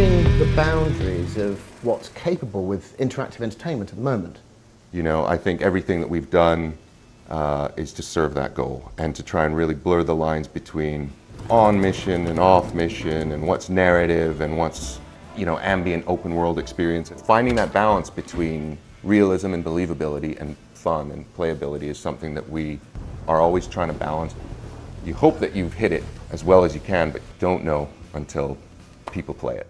pushing the boundaries of what's capable with interactive entertainment at the moment. You know, I think everything that we've done uh, is to serve that goal and to try and really blur the lines between on mission and off mission and what's narrative and what's, you know, ambient open world experience. Finding that balance between realism and believability and fun and playability is something that we are always trying to balance. You hope that you've hit it as well as you can, but you don't know until people play it.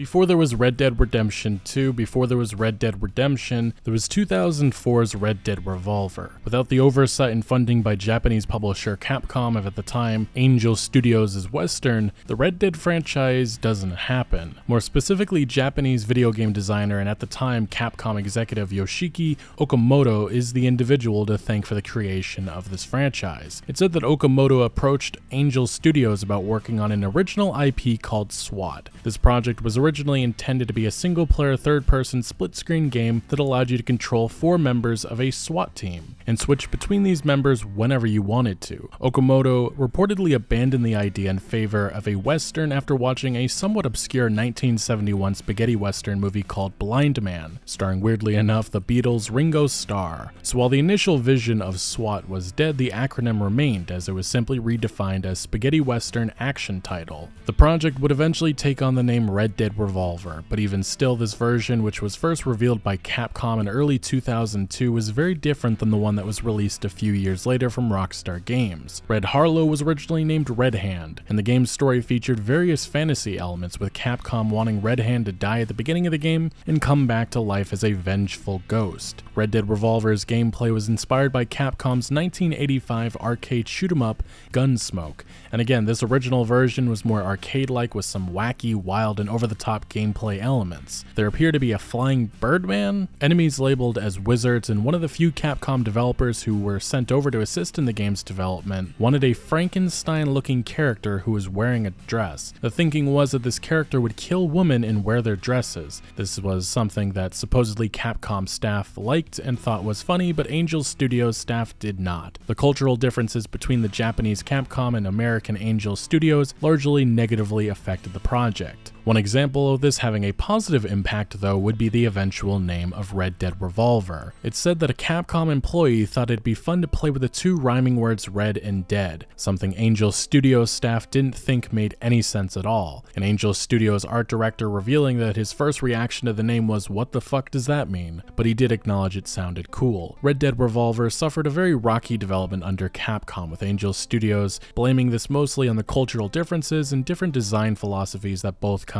Before there was Red Dead Redemption 2, before there was Red Dead Redemption, there was 2004's Red Dead Revolver. Without the oversight and funding by Japanese publisher Capcom of at the time Angel Studios' Western, the Red Dead franchise doesn't happen. More specifically, Japanese video game designer and at the time Capcom executive Yoshiki Okamoto is the individual to thank for the creation of this franchise. It said that Okamoto approached Angel Studios about working on an original IP called SWAT. This project was originally originally intended to be a single player third person split screen game that allowed you to control four members of a SWAT team and switch between these members whenever you wanted to. Okamoto reportedly abandoned the idea in favor of a western after watching a somewhat obscure 1971 spaghetti western movie called Blindman, starring weirdly enough the Beatles' Ringo Starr. So while the initial vision of SWAT was dead, the acronym remained as it was simply redefined as Spaghetti Western Action Title. The project would eventually take on the name Red Dead Revolver, but even still this version, which was first revealed by Capcom in early 2002, was very different than the one that was released a few years later from Rockstar Games. Red Harlow was originally named Red Hand, and the game's story featured various fantasy elements with Capcom wanting Red Hand to die at the beginning of the game and come back to life as a vengeful ghost. Red Dead Revolver's gameplay was inspired by Capcom's 1985 arcade shoot 'em up Gunsmoke, and again, this original version was more arcade-like with some wacky, wild, and over-the-top top gameplay elements. There appear to be a flying birdman, enemies labeled as wizards, and one of the few Capcom developers who were sent over to assist in the game's development wanted a Frankenstein-looking character who was wearing a dress. The thinking was that this character would kill women and wear their dresses. This was something that supposedly Capcom staff liked and thought was funny, but Angel Studios staff did not. The cultural differences between the Japanese Capcom and American Angel Studios largely negatively affected the project. One example of this having a positive impact though would be the eventual name of Red Dead Revolver. It's said that a Capcom employee thought it'd be fun to play with the two rhyming words red and dead, something Angel Studios staff didn't think made any sense at all. An Angel Studios art director revealing that his first reaction to the name was what the fuck does that mean? But he did acknowledge it sounded cool. Red Dead Revolver suffered a very rocky development under Capcom with Angel Studios blaming this mostly on the cultural differences and different design philosophies that both companies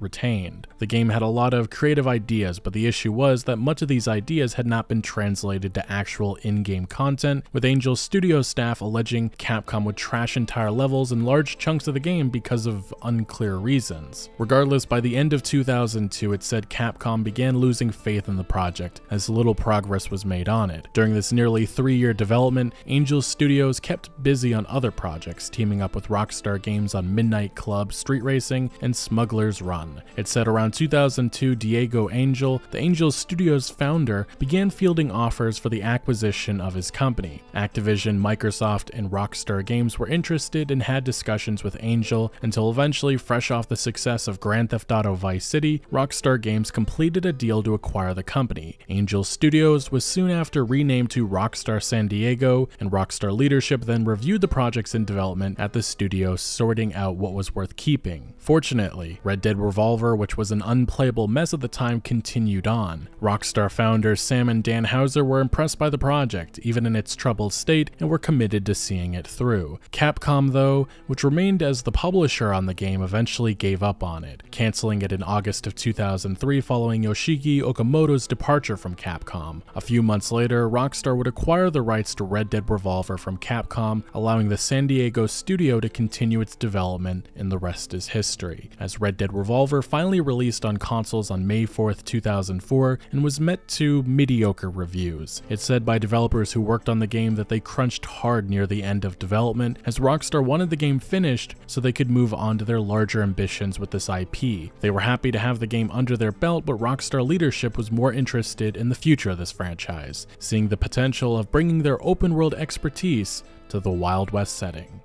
retained. The game had a lot of creative ideas, but the issue was that much of these ideas had not been translated to actual in-game content, with Angel Studio staff alleging Capcom would trash entire levels and large chunks of the game because of unclear reasons. Regardless, by the end of 2002, it said Capcom began losing faith in the project, as little progress was made on it. During this nearly three-year development, Angel Studios kept busy on other projects, teaming up with Rockstar Games on Midnight Club, Street Racing, and Smug Smuggler's Run. It said around 2002, Diego Angel, the Angel Studios founder, began fielding offers for the acquisition of his company. Activision, Microsoft, and Rockstar Games were interested and had discussions with Angel until eventually, fresh off the success of Grand Theft Auto Vice City, Rockstar Games completed a deal to acquire the company. Angel Studios was soon after renamed to Rockstar San Diego, and Rockstar leadership then reviewed the projects in development at the studio, sorting out what was worth keeping. Fortunately, Red Dead Revolver, which was an unplayable mess at the time, continued on. Rockstar founders Sam and Dan Houser were impressed by the project, even in its troubled state, and were committed to seeing it through. Capcom, though, which remained as the publisher on the game, eventually gave up on it, canceling it in August of 2003 following Yoshiki Okamoto's departure from Capcom. A few months later, Rockstar would acquire the rights to Red Dead Revolver from Capcom, allowing the San Diego studio to continue its development, and the rest is history. As Red Red Dead Revolver finally released on consoles on May 4th, 2004, and was met to mediocre reviews. It's said by developers who worked on the game that they crunched hard near the end of development, as Rockstar wanted the game finished so they could move on to their larger ambitions with this IP. They were happy to have the game under their belt, but Rockstar leadership was more interested in the future of this franchise, seeing the potential of bringing their open world expertise to the Wild West setting.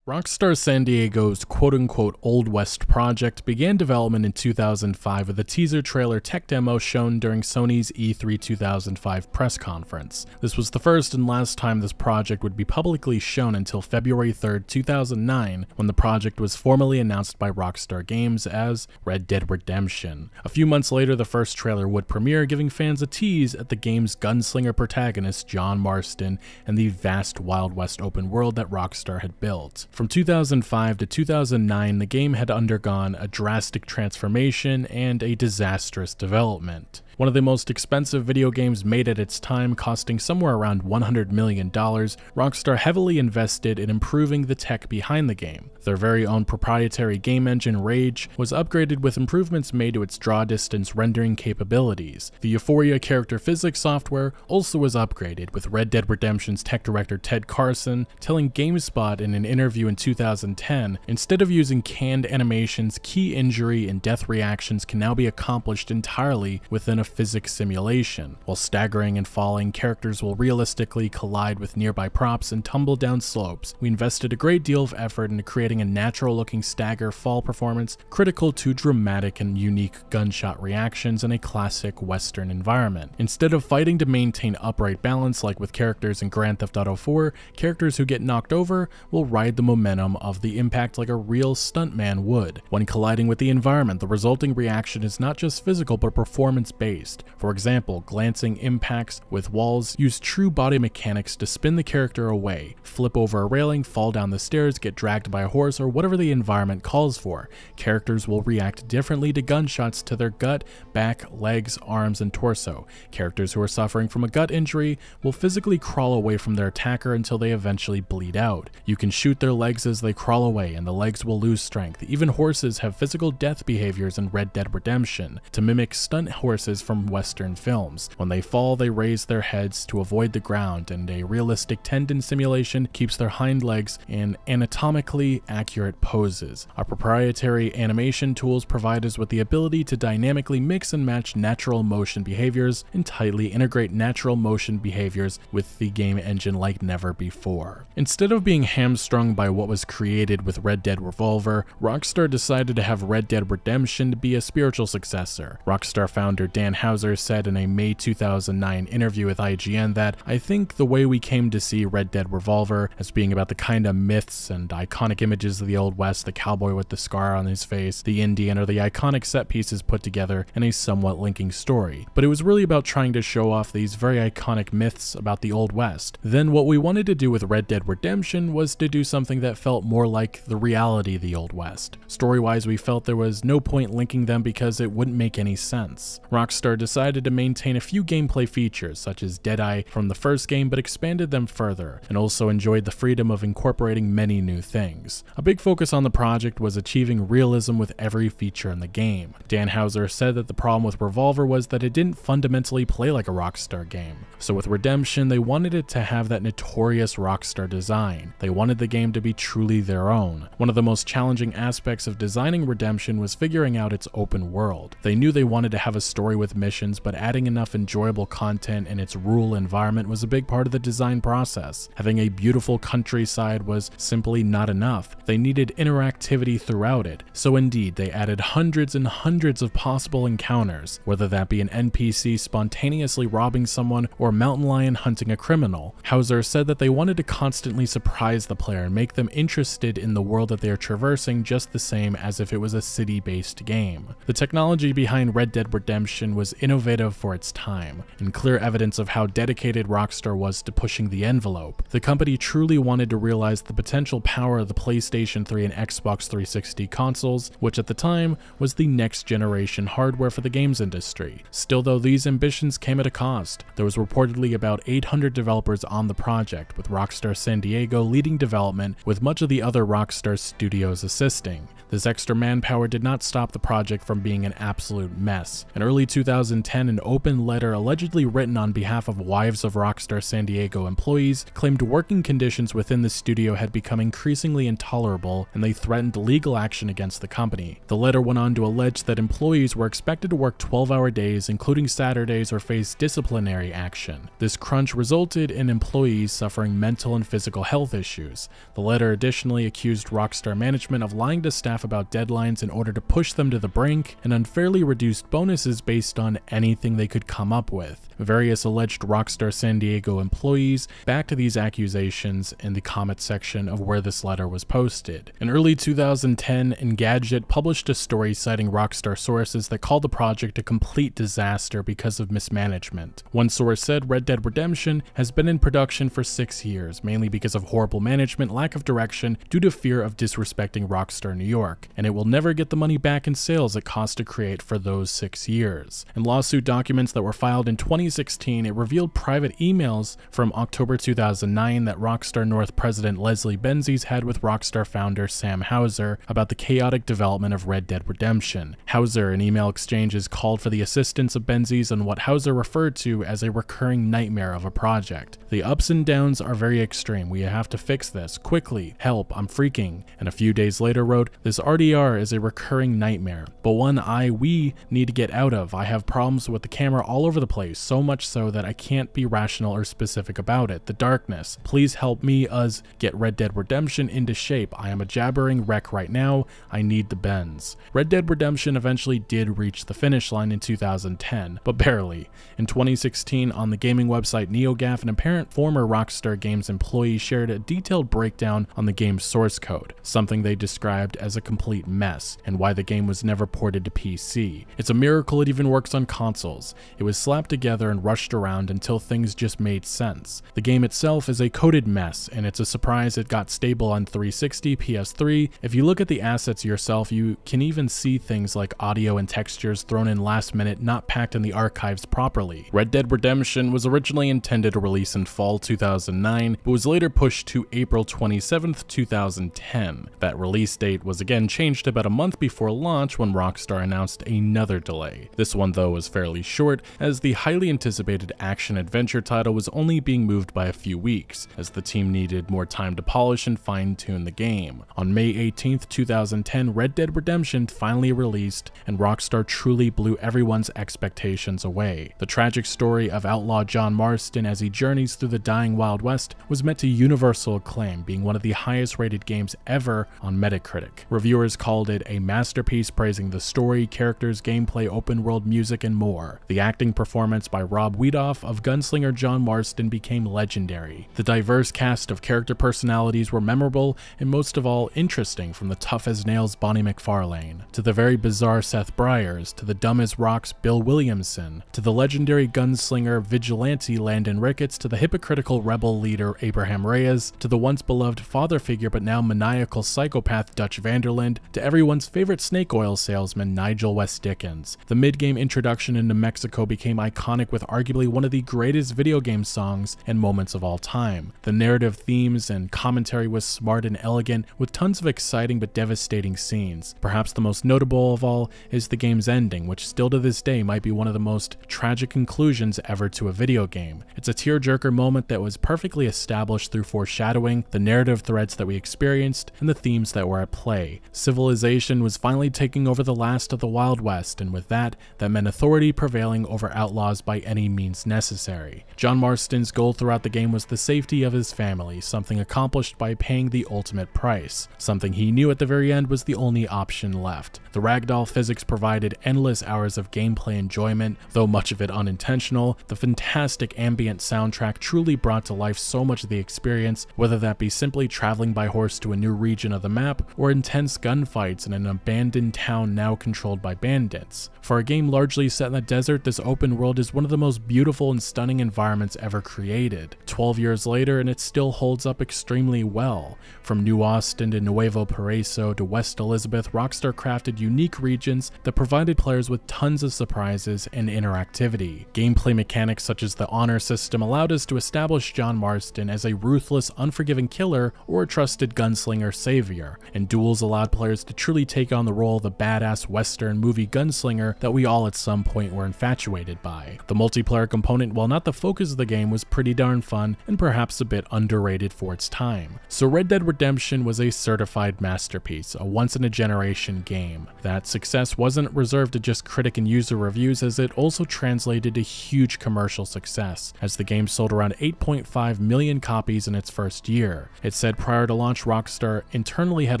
Rockstar San Diego's quote unquote Old West project began development in 2005 with a teaser trailer tech demo shown during Sony's E3 2005 press conference. This was the first and last time this project would be publicly shown until February 3, 2009, when the project was formally announced by Rockstar Games as Red Dead Redemption. A few months later, the first trailer would premiere, giving fans a tease at the game's gunslinger protagonist, John Marston, and the vast Wild West open world that Rockstar had built. From 2005 to 2009, the game had undergone a drastic transformation and a disastrous development. One of the most expensive video games made at its time, costing somewhere around $100 million, Rockstar heavily invested in improving the tech behind the game. Their very own proprietary game engine, Rage, was upgraded with improvements made to its draw distance rendering capabilities. The Euphoria character physics software also was upgraded, with Red Dead Redemption's tech director Ted Carson telling GameSpot in an interview in 2010 instead of using canned animations, key injury and death reactions can now be accomplished entirely within a physics simulation. While staggering and falling, characters will realistically collide with nearby props and tumble down slopes. We invested a great deal of effort into creating a natural looking stagger fall performance critical to dramatic and unique gunshot reactions in a classic western environment. Instead of fighting to maintain upright balance like with characters in Grand Theft Auto 4, characters who get knocked over will ride the momentum of the impact like a real stuntman would. When colliding with the environment, the resulting reaction is not just physical but performance based For example, glancing impacts with walls use true body mechanics to spin the character away, flip over a railing, fall down the stairs, get dragged by a horse, or whatever the environment calls for. Characters will react differently to gunshots to their gut, back, legs, arms, and torso. Characters who are suffering from a gut injury will physically crawl away from their attacker until they eventually bleed out. You can shoot their legs as they crawl away, and the legs will lose strength. Even horses have physical death behaviors in Red Dead Redemption to mimic stunt horses from Western films. When they fall, they raise their heads to avoid the ground, and a realistic tendon simulation keeps their hind legs in anatomically accurate poses. Our proprietary animation tools provide us with the ability to dynamically mix and match natural motion behaviors and tightly integrate natural motion behaviors with the game engine like never before. Instead of being hamstrung by what was created with Red Dead Revolver, Rockstar decided to have Red Dead Redemption be a spiritual successor. Rockstar founder Dan Houser said in a May 2009 interview with IGN that, I think the way we came to see Red Dead Revolver as being about the kind of myths and iconic images of the Old West, the cowboy with the scar on his face, the Indian, or the iconic set pieces put together in a somewhat linking story. But it was really about trying to show off these very iconic myths about the Old West. Then what we wanted to do with Red Dead Redemption was to do something that felt more like the reality of the Old West. Story-wise, we felt there was no point linking them because it wouldn't make any sense. Rockstar Rockstar decided to maintain a few gameplay features, such as Deadeye from the first game, but expanded them further, and also enjoyed the freedom of incorporating many new things. A big focus on the project was achieving realism with every feature in the game. Dan Houser said that the problem with Revolver was that it didn't fundamentally play like a Rockstar game. So with Redemption, they wanted it to have that notorious Rockstar design. They wanted the game to be truly their own. One of the most challenging aspects of designing Redemption was figuring out its open world. They knew they wanted to have a story with missions, but adding enough enjoyable content in its rural environment was a big part of the design process. Having a beautiful countryside was simply not enough. They needed interactivity throughout it. So indeed, they added hundreds and hundreds of possible encounters, whether that be an NPC spontaneously robbing someone or a mountain lion hunting a criminal. Houser said that they wanted to constantly surprise the player and make them interested in the world that they are traversing just the same as if it was a city-based game. The technology behind Red Dead Redemption was innovative for its time, and clear evidence of how dedicated Rockstar was to pushing the envelope. The company truly wanted to realize the potential power of the PlayStation 3 and Xbox 360 consoles, which at the time was the next generation hardware for the games industry. Still though, these ambitions came at a cost. There was reportedly about 800 developers on the project, with Rockstar San Diego leading development, with much of the other Rockstar studios assisting. This extra manpower did not stop the project from being an absolute mess. In early 2000, 2010, an open letter allegedly written on behalf of wives of Rockstar San Diego employees claimed working conditions within the studio had become increasingly intolerable and they threatened legal action against the company. The letter went on to allege that employees were expected to work 12 hour days, including Saturdays, or face disciplinary action. This crunch resulted in employees suffering mental and physical health issues. The letter additionally accused Rockstar management of lying to staff about deadlines in order to push them to the brink and unfairly reduced bonuses based on anything they could come up with. Various alleged Rockstar San Diego employees backed these accusations in the comment section of where this letter was posted. In early 2010, Engadget published a story citing Rockstar sources that called the project a complete disaster because of mismanagement. One source said Red Dead Redemption has been in production for six years, mainly because of horrible management, lack of direction, due to fear of disrespecting Rockstar New York, and it will never get the money back in sales it cost to create for those six years. In lawsuit documents that were filed in 2016, it revealed private emails from October 2009 that Rockstar North president Leslie Benzies had with Rockstar founder Sam Houser about the chaotic development of Red Dead Redemption. Houser, in email exchanges, called for the assistance of Benzies on what Houser referred to as a recurring nightmare of a project. The ups and downs are very extreme. We have to fix this quickly. Help, I'm freaking. And a few days later wrote, This RDR is a recurring nightmare, but one I we need to get out of. I have problems with the camera all over the place, so much so that I can't be rational or specific about it. The darkness. Please help me, us, get Red Dead Redemption into shape. I am a jabbering wreck right now. I need the bends. Red Dead Redemption eventually did reach the finish line in 2010, but barely. In 2016, on the gaming website NeoGAF, an apparent former Rockstar Games employee shared a detailed breakdown on the game's source code, something they described as a complete mess, and why the game was never ported to PC. It's a miracle it even works on consoles. It was slapped together and rushed around until things just made sense. The game itself is a coded mess, and it's a surprise it got stable on 360, PS3. If you look at the assets yourself, you can even see things like audio and textures thrown in last minute, not packed in the archives properly. Red Dead Redemption was originally intended to release in fall 2009, but was later pushed to April 27, 2010. That release date was again changed about a month before launch when Rockstar announced another delay. This one though was fairly short, as the highly anticipated action-adventure title was only being moved by a few weeks, as the team needed more time to polish and fine-tune the game. On May 18, 2010, Red Dead Redemption finally released, and Rockstar truly blew everyone's expectations away. The tragic story of outlaw John Marston as he journeys through the dying Wild West was met to universal acclaim, being one of the highest rated games ever on Metacritic. Reviewers called it a masterpiece, praising the story, characters, gameplay, open world music, and more. The acting performance by Rob Wiethoff of gunslinger John Marston became legendary. The diverse cast of character personalities were memorable and most of all interesting from the tough as nails Bonnie MacFarlane, to the very bizarre Seth Briars, to the dumb as rocks Bill Williamson, to the legendary gunslinger vigilante Landon Ricketts, to the hypocritical rebel leader Abraham Reyes, to the once beloved father figure but now maniacal psychopath Dutch van der Linde, to everyone's favorite snake oil salesman Nigel West Dickens. The mid-game introduction into Mexico became iconic with arguably one of the greatest video game songs and moments of all time. The narrative themes and commentary was smart and elegant, with tons of exciting but devastating scenes. Perhaps the most notable of all is the game's ending, which still to this day might be one of the most tragic conclusions ever to a video game. It's a tearjerker moment that was perfectly established through foreshadowing, the narrative threads that we experienced, and the themes that were at play. Civilization was finally taking over the last of the Wild West, and with that, that meant authority prevailing over outlaws by any means necessary. John Marston's goal throughout the game was the safety of his family, something accomplished by paying the ultimate price, something he knew at the very end was the only option left. The ragdoll physics provided endless hours of gameplay enjoyment, though much of it unintentional. The fantastic ambient soundtrack truly brought to life so much of the experience, whether that be simply traveling by horse to a new region of the map, or intense gunfights in an abandoned town now controlled by bandits. For a game largely set in the desert, this open world is one of the most beautiful and stunning environments ever created. 12 years later and it still holds up extremely well. From New Austin to Nuevo Paraíso to West Elizabeth, Rockstar crafted unique regions that provided players with tons of surprises and interactivity. Gameplay mechanics such as the honor system allowed us to establish John Marston as a ruthless, unforgiving killer or a trusted gunslinger savior, and duels allowed players to truly take on the role of the badass western movie gunslinger that we all at some point were infatuated by. The multiplayer component, while not the focus of the game, was pretty darn fun and perhaps a bit underrated for its time. So Red Dead Redemption was a certified masterpiece, a once in a generation game. That success wasn't reserved to just critic and user reviews as it also translated to huge commercial success, as the game sold around 8.5 million copies in its first year. It said prior to launch Rockstar internally had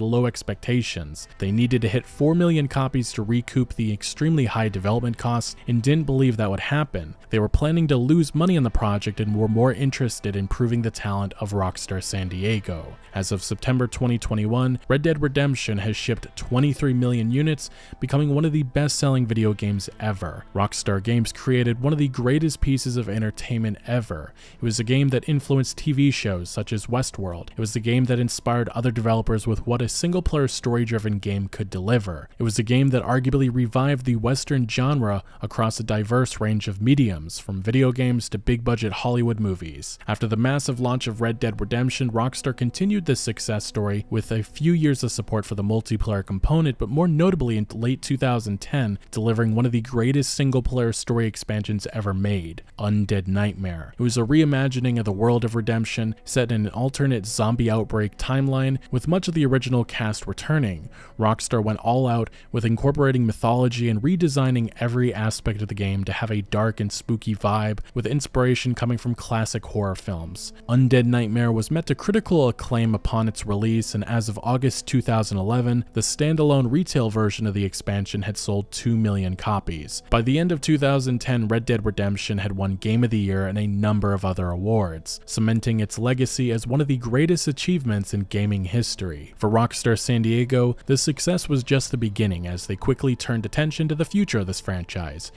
low expectations. They needed to hit 4 million copies to recoup the extremely high development costs and didn't believe that would happen. They were planning to lose money on the project and were more interested in proving the talent of Rockstar San Diego. As of September 2021, Red Dead Redemption has shipped 23 million units, becoming one of the best-selling video games ever. Rockstar Games created one of the greatest pieces of entertainment ever. It was a game that influenced TV shows such as Westworld. It was the game that inspired other developers with what a single-player story-driven game could deliver. It was a game that arguably revived the Western genre across a diverse range of mediums, from video games to big-budget Hollywood movies. After the massive launch of Red Dead Redemption, Rockstar continued this success story with a few years of support for the multiplayer component, but more notably in late 2010, delivering one of the greatest single-player story expansions ever made, Undead Nightmare. It was a reimagining of the world of Redemption, set in an alternate zombie outbreak timeline, with much of the original cast returning. Rockstar went all out with incorporating mythology and redesigning every aspect of the game to have a dark and spooky vibe, with inspiration coming from classic horror films. Undead Nightmare was met to critical acclaim upon its release, and as of August 2011, the standalone retail version of the expansion had sold 2 million copies. By the end of 2010, Red Dead Redemption had won Game of the Year and a number of other awards, cementing its legacy as one of the greatest achievements in gaming history. For Rockstar San Diego, the success was just the beginning as they quickly turned attention to the future of this franchise,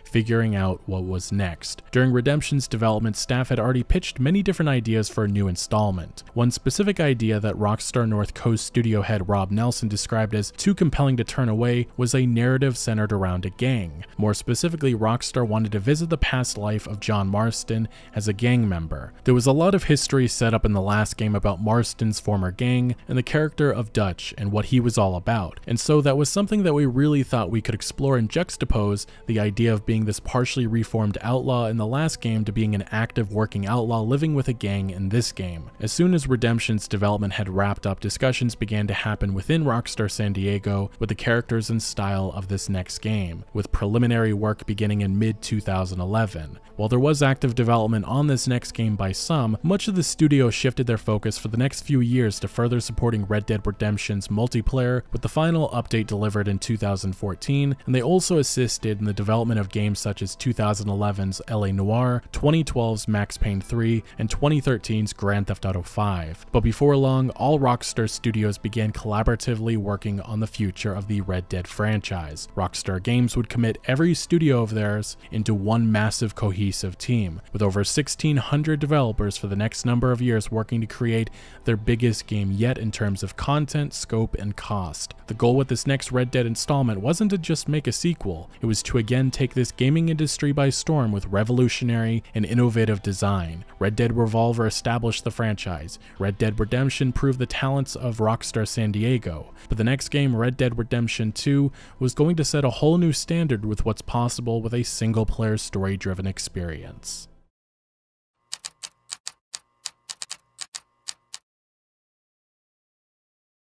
figuring out what was next. During Redemption's development, staff had already pitched many different ideas for a new installment. One specific idea that Rockstar North Coast studio head Rob Nelson described as too compelling to turn away was a narrative centered around a gang. More specifically, Rockstar wanted to visit the past life of John Marston as a gang member. There was a lot of history set up in the last game about Marston's former gang and the character of Dutch and what he was all about, and so that was something that we really thought we could explore and juxtapose the idea of being this partially reformed outlaw in the last game to being an active working outlaw living with a gang in this game. As soon as Redemption's development had wrapped up, discussions began to happen within Rockstar San Diego with the characters and style of this next game, with preliminary work beginning in mid 2011. While there was active development on this next game by some, much of the studio shifted their focus for the next few years to further supporting Red Dead Redemption's multiplayer, with the final update delivered in 2014, and they also assisted in the development of games such as 2011's LA Noire, 2012's Max Payne 3, and 2013's Grand Theft Auto 5. But before long, all Rockstar Studios began collaboratively working on the future of the Red Dead franchise. Rockstar Games would commit every studio of theirs into one massive cohesive team, with over 1,600 developers for the next number of years working to create their biggest game yet in terms of content, scope, and cost. The goal with this next Red Dead installment wasn't to just make a sequel, it was to again take this gaming industry by storm with revolutionary and innovative design. Red Dead Revolver established the franchise. Red Dead Redemption proved the talents of Rockstar San Diego. But the next game, Red Dead Redemption 2, was going to set a whole new standard with what's possible with a single player story driven experience.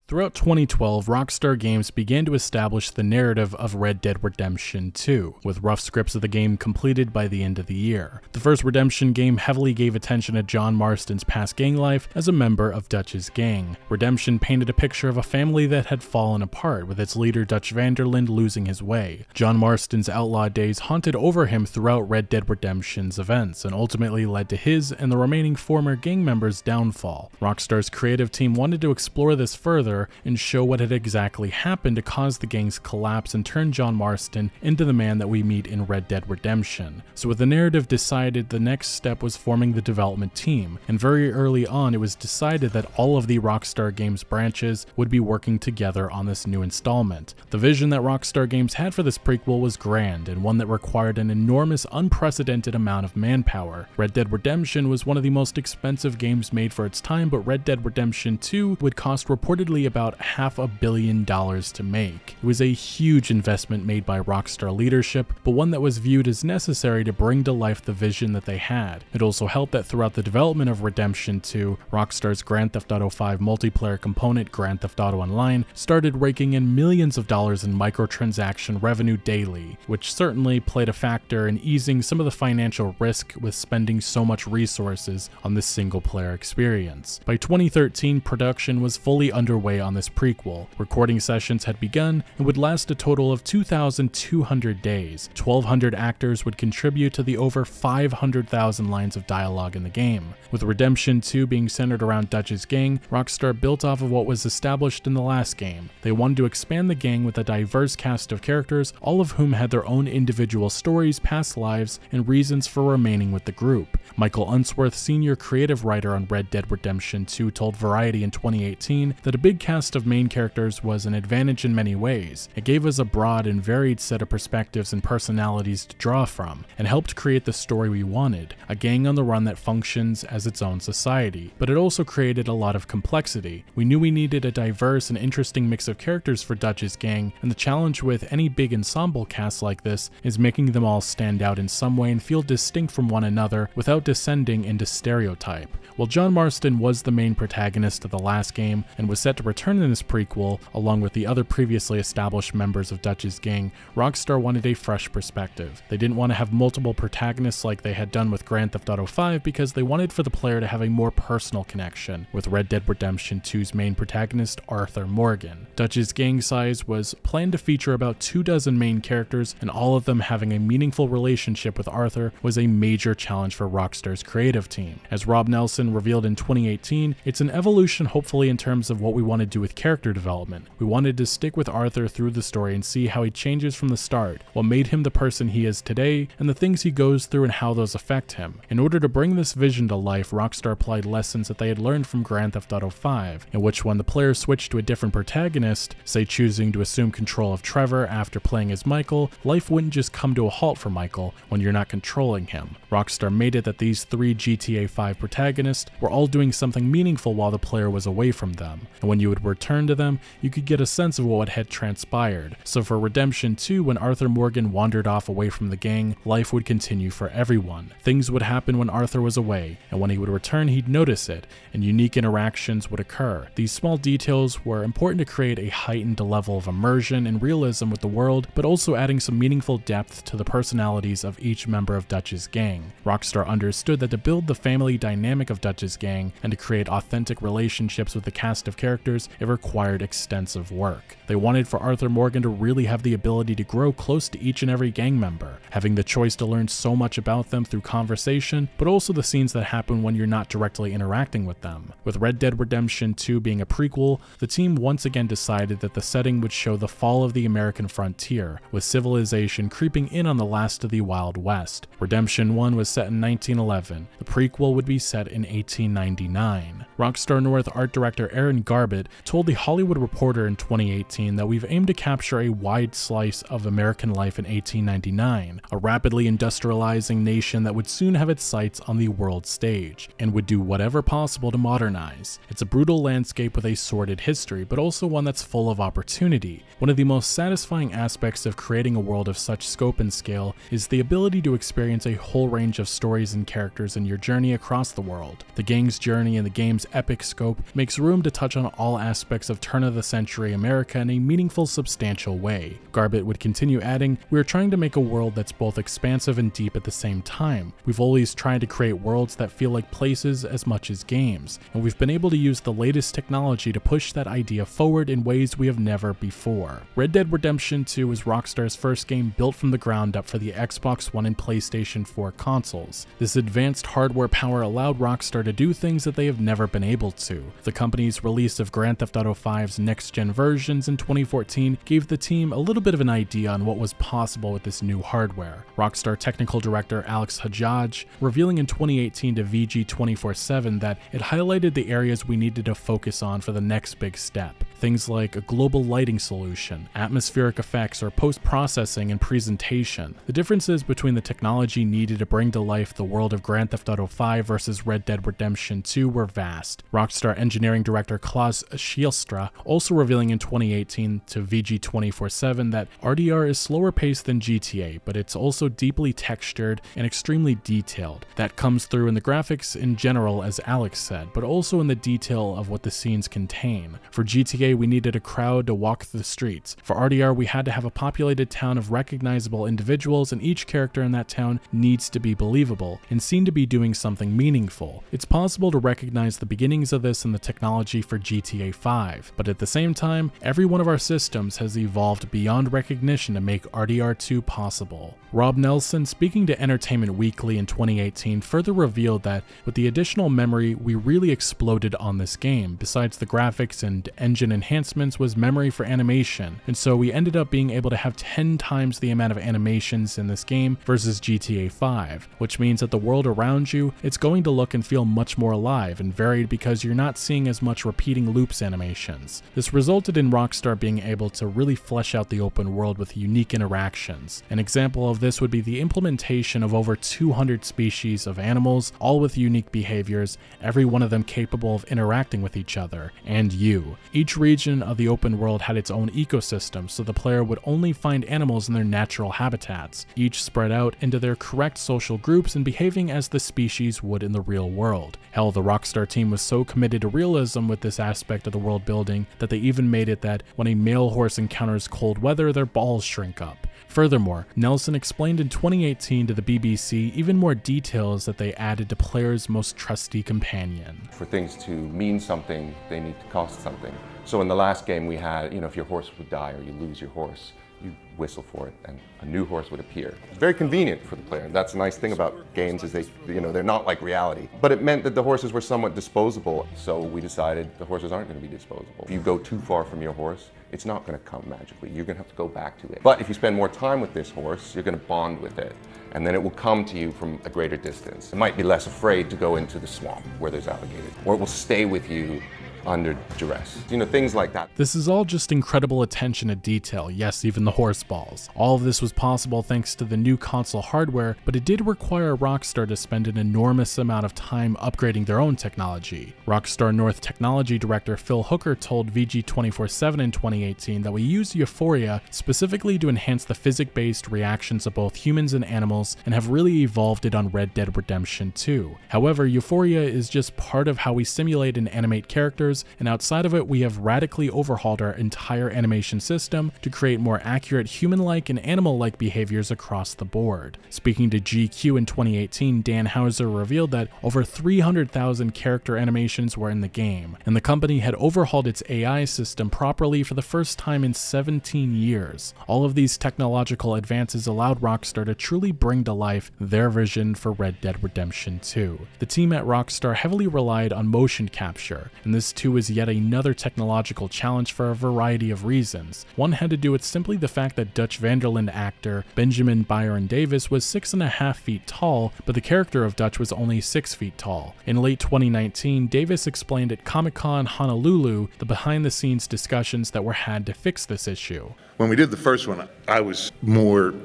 Throughout 2012, Rockstar Games began to establish the narrative of Red Dead Redemption 2, with rough scripts of the game completed by the end of the year. The first Redemption game heavily gave attention to John Marston's past gang life as a member of Dutch's gang. Redemption painted a picture of a family that had fallen apart, with its leader Dutch van der Linde losing his way. John Marston's outlaw days haunted over him throughout Red Dead Redemption's events, and ultimately led to his and the remaining former gang members' downfall. Rockstar's creative team wanted to explore this further and show what had exactly happened to cause the gang's collapse and turn John Marston into the man that we meet in Red Dead Redemption. So with the narrative decided, the next step was forming the development team, and very early on it was decided that all of the Rockstar Games branches would be working together on this new installment. The vision that Rockstar Games had for this prequel was grand, and one that required an enormous unprecedented amount of manpower. Red Dead Redemption was one of the most expensive games made for its time, but Red Dead Redemption 2 would cost reportedly about half a billion dollars to make. It was a huge investment made by Rockstar leadership, but one that was viewed as necessary to bring to life the vision that they had. It also helped that throughout the development of Redemption 2, Rockstar's Grand Theft Auto 5 multiplayer component, Grand Theft Auto Online, started raking in millions of dollars in microtransaction revenue daily, which certainly played a factor in easing some of the financial risk with spending so much resources on this single player experience. By 2013, production was fully underway on this prequel. Recording sessions had begun and would last a total of 2,200 days. 1,200 actors would contribute to the over 500,000 lines of dialogue in the game. With Redemption 2 being centered around Dutch's gang, Rockstar built off of what was established in the last game. They wanted to expand the gang with a diverse cast of characters, all of whom had their own individual stories, past lives, and reasons for remaining with the group. Michael Unsworth, senior creative writer on Red Dead Redemption 2, told Variety in 2018 that a big cast of main characters was an advantage in many ways. It gave us a broad and varied set of perspectives and personalities to draw from, and helped create the story we wanted a gang on the run that functions as its own society. But it also created a lot of complexity. We knew we needed a diverse and interesting mix of characters for Dutch's gang, and the challenge with any big ensemble cast like this is making them all stand out in some way and feel distinct from one another without descending into stereotype. While John Marston was the main protagonist of the last game and was set to return in this prequel, along with the other previously established members of Dutch's gang, Rockstar wanted a fresh perspective. They didn't want to have multiple protagonists like they had done with Grand Theft Auto 5 because they wanted for the player to have a more personal connection with Red Dead Redemption 2's main protagonist, Arthur Morgan. Dutch's gang size was planned to feature about two dozen main characters, and all of them having a meaningful relationship with Arthur was a major challenge for Rockstar's creative team. As Rob Nelson revealed in 2018, it's an evolution hopefully in terms of what we want to do with character development. We wanted to stick with Arthur through the story and see how he changes from the start, what made him the person he is today, and the things he goes through and how those affect him. In order to bring this vision to life, Rockstar applied lessons that they had learned from Grand Theft Auto 5, in which when the player switched to a different protagonist, say choosing to assume control of Trevor after playing as Michael, life wouldn't just come to a halt for Michael when you're not controlling him. Rockstar made it that these three GTA 5 protagonists were all doing something meaningful while the player was away from them, and when you would return to them, you could get a sense of what had transpired. So for Redemption 2, when Arthur Morgan wandered off away from the gang, life would continue for everyone. Things would happen when Arthur was away, and when he would return, he'd notice it, and unique interactions would occur. These small details were important to create a heightened level of immersion and realism with the world, but also adding some meaningful depth to the personalities of each member of Dutch's gang. Rockstar understood that to build the family dynamic of Dutch's gang and to create authentic relationships with the cast of characters, it required extensive work. They wanted for Arthur Morgan to really have the ability to grow close to each and every gang member, having the choice to learn so much about them through conversation, but also the scenes that happen when you're not directly interacting with them. With Red Dead Redemption 2 being a prequel, the team once again decided that the setting would show the fall of the American frontier, with civilization creeping in on the last of the Wild West. Redemption 1 was set in 1911, the prequel would be set in 1899. Rockstar North art director Aaron Garbut told The Hollywood Reporter in 2018 that we've aimed to capture a wide slice of American life in 1899, a rapidly industrializing nation that would soon have its sights on the world stage, and would do whatever possible to modernize. It's a brutal landscape with a sordid history, but also one that's full of opportunity. One of the most satisfying aspects of creating a world of such scope and scale is the ability to experience a whole range of stories and characters in your journey across the world. The gang's journey and the game's epic scope makes room to touch on all aspects of turn of the century America in a meaningful, substantial way. Garbut would continue adding, We are trying to make a world that's both expansive and deep at the same time. We've always tried to create worlds that feel like places as much as games, and we've been able to use the latest technology to push that idea forward in ways we have never before. Red Dead Redemption 2 is Rockstar's first game built from the ground up for the Xbox One and PlayStation 4 consoles. This advanced hardware power allowed Rockstar to do things that they have never been able to. The company's release of Grand Theft Auto 5's next gen versions in 2014 gave the team a little bit of an idea on what was possible with this new hardware. Rockstar technical director Alex Hajjaj revealing in 2018 to VG 24/7 that it highlighted the areas we needed to focus on for the next big step. Things like a global lighting solution, atmospheric effects, or post processing and presentation. The differences between the technology needed to bring to life the world of Grand Theft Auto 5 versus Red Dead Redemption 2 were vast. Rockstar engineering director Klaus Schilstra also revealing in 2018 to VG247 that RDR is slower paced than GTA, but it's also deeply textured and extremely detailed. That comes through in the graphics in general, as Alex said, but also in the detail of what the scenes contain. For GTA, we needed a crowd to walk the streets. For RDR, we had to have a populated town of recognizable individuals, and each character in that town needs to be believable and seem to be doing something meaningful. It's possible to recognize the beginnings of this in the technology for GTA 5, but at the same time, every one of our systems has evolved beyond recognition to make RDR2 possible. Rob Nelson, speaking to Entertainment Weekly in 2018, further revealed that with the additional memory, we really exploded on this game. Besides the graphics and engine enhancements was memory for animation, and so we ended up being able to have 10 times the amount of animations in this game versus GTA 5, which means that the world around you, it's going to look and feel much more alive and varied because you're not seeing as much repeating loops animations. This resulted in Rockstar being able to really flesh out the open world with unique interactions. An example of this would be the implementation of over 200 species of animals, all with unique behaviors, every one of them capable of interacting with each other, and you. Each region of the open world had its own ecosystem, so the player would only find animals in their natural habitats, each spread out into their correct social groups and behaving as the species would in the real world. Hell, the Rockstar team was so committed to realism with this aspect of the world building that they even made it that when a male horse encounters cold weather, their balls shrink up. Furthermore, Nelson explained in 2018 to the BBC even more details that they added to players' most trusty companion. For things to mean something, they need to cost something. So in the last game we had, you know, if your horse would die or you lose your horse, you whistle for it and a new horse would appear. It's very convenient for the player. That's a nice thing about games is they, you know, they're not like reality. But it meant that the horses were somewhat disposable. So we decided the horses aren't going to be disposable. If you go too far from your horse, it's not going to come magically. You're going to have to go back to it. But if you spend more time with this horse, you're going to bond with it. And then it will come to you from a greater distance. It might be less afraid to go into the swamp where there's alligators. Or it will stay with you under duress. You know, things like that. This is all just incredible attention to detail, yes, even the horse balls. All of this was possible thanks to the new console hardware, but it did require Rockstar to spend an enormous amount of time upgrading their own technology. Rockstar North Technology Director Phil Hooker told VG247 in 2018 that we used Euphoria specifically to enhance the physics-based reactions of both humans and animals and have really evolved it on Red Dead Redemption 2. However, Euphoria is just part of how we simulate and animate characters and outside of it, we have radically overhauled our entire animation system to create more accurate human-like and animal-like behaviors across the board. Speaking to GQ in 2018, Dan Houser revealed that over 300,000 character animations were in the game, and the company had overhauled its AI system properly for the first time in 17 years. All of these technological advances allowed Rockstar to truly bring to life their vision for Red Dead Redemption 2. The team at Rockstar heavily relied on motion capture, and this too is yet another technological challenge for a variety of reasons. One had to do with simply the fact that Dutch van der Linde actor Benjamin Byron Davis was six and a half feet tall, but the character of Dutch was only six feet tall. In late 2019, Davis explained at Comic Con Honolulu the behind the scenes discussions that were had to fix this issue. When we did the first one, I was more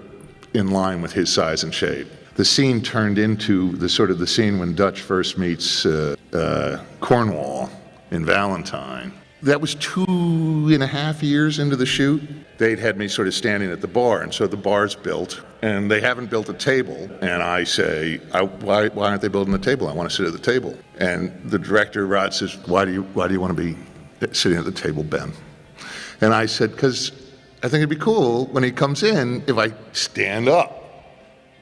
in line with his size and shape. The scene turned into the sort of the scene when Dutch first meets uh, uh, Cornwall in Valentine. That was two and a half years into the shoot. They'd had me sort of standing at the bar, and so the bar's built, and they haven't built a table. And I say, I, why, why aren't they building the table? I want to sit at the table. And the director, Rod, says, why do you, why do you want to be sitting at the table, Ben? And I said, because I think it'd be cool when he comes in if I stand up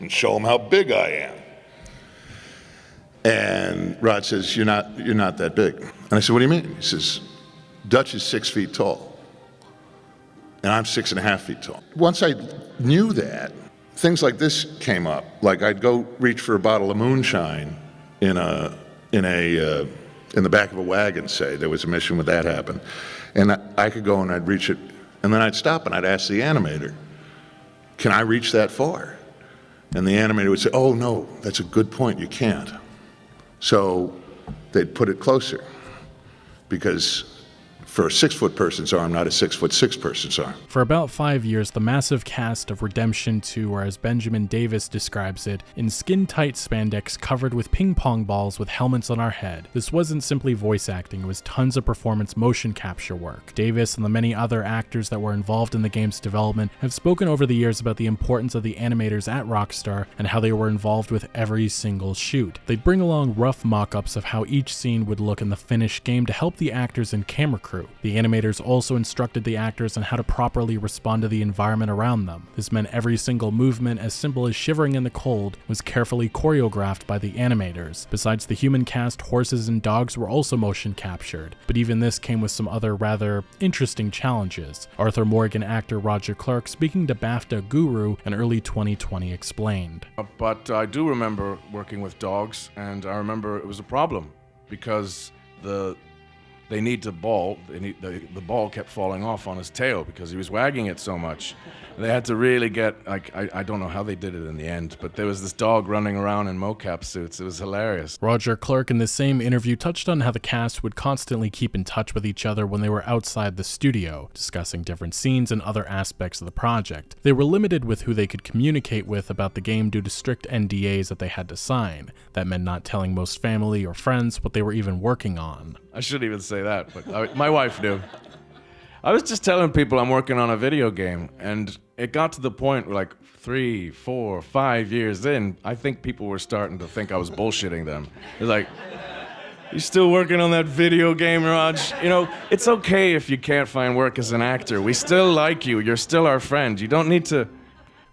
and show him how big I am. And Rod says, you're not, you're not that big. And I said, what do you mean? He says, Dutch is six feet tall. And I'm six and a half feet tall. Once I knew that, things like this came up. Like I'd go reach for a bottle of moonshine in a, in a, uh, in the back of a wagon, say. There was a mission where that happened. And I, I could go and I'd reach it, and then I'd stop and I'd ask the animator, can I reach that far? And the animator would say, oh no, that's a good point, you can't. So they'd put it closer because for a six foot person's arm, not a six foot six person's arm. For about five years, the massive cast of Redemption 2, or as Benjamin Davis describes it, in skin tight spandex covered with ping pong balls with helmets on our head. This wasn't simply voice acting, it was tons of performance motion capture work. Davis and the many other actors that were involved in the game's development have spoken over the years about the importance of the animators at Rockstar and how they were involved with every single shoot. They'd bring along rough mock ups of how each scene would look in the finished game to help the actors and camera crew. The animators also instructed the actors on how to properly respond to the environment around them. This meant every single movement, as simple as shivering in the cold, was carefully choreographed by the animators. Besides the human cast, horses and dogs were also motion captured, but even this came with some other rather interesting challenges. Arthur Morgan actor Roger Clark, speaking to BAFTA Guru in early 2020, explained. Uh, but I do remember working with dogs, and I remember it was a problem because the they need to ball. Need, the, the ball kept falling off on his tail because he was wagging it so much. They had to really get like I, I don't know how they did it in the end, but there was this dog running around in mocap suits. It was hilarious. Roger Clark in the same interview touched on how the cast would constantly keep in touch with each other when they were outside the studio, discussing different scenes and other aspects of the project. They were limited with who they could communicate with about the game due to strict NDAs that they had to sign. That meant not telling most family or friends what they were even working on. I shouldn't even say that, but I, my wife knew. I was just telling people I'm working on a video game, and it got to the point where, like, three, four, five years in, I think people were starting to think I was bullshitting them. They're like, you still working on that video game, Rog? You know, it's okay if you can't find work as an actor. We still like you. You're still our friend. You don't need to.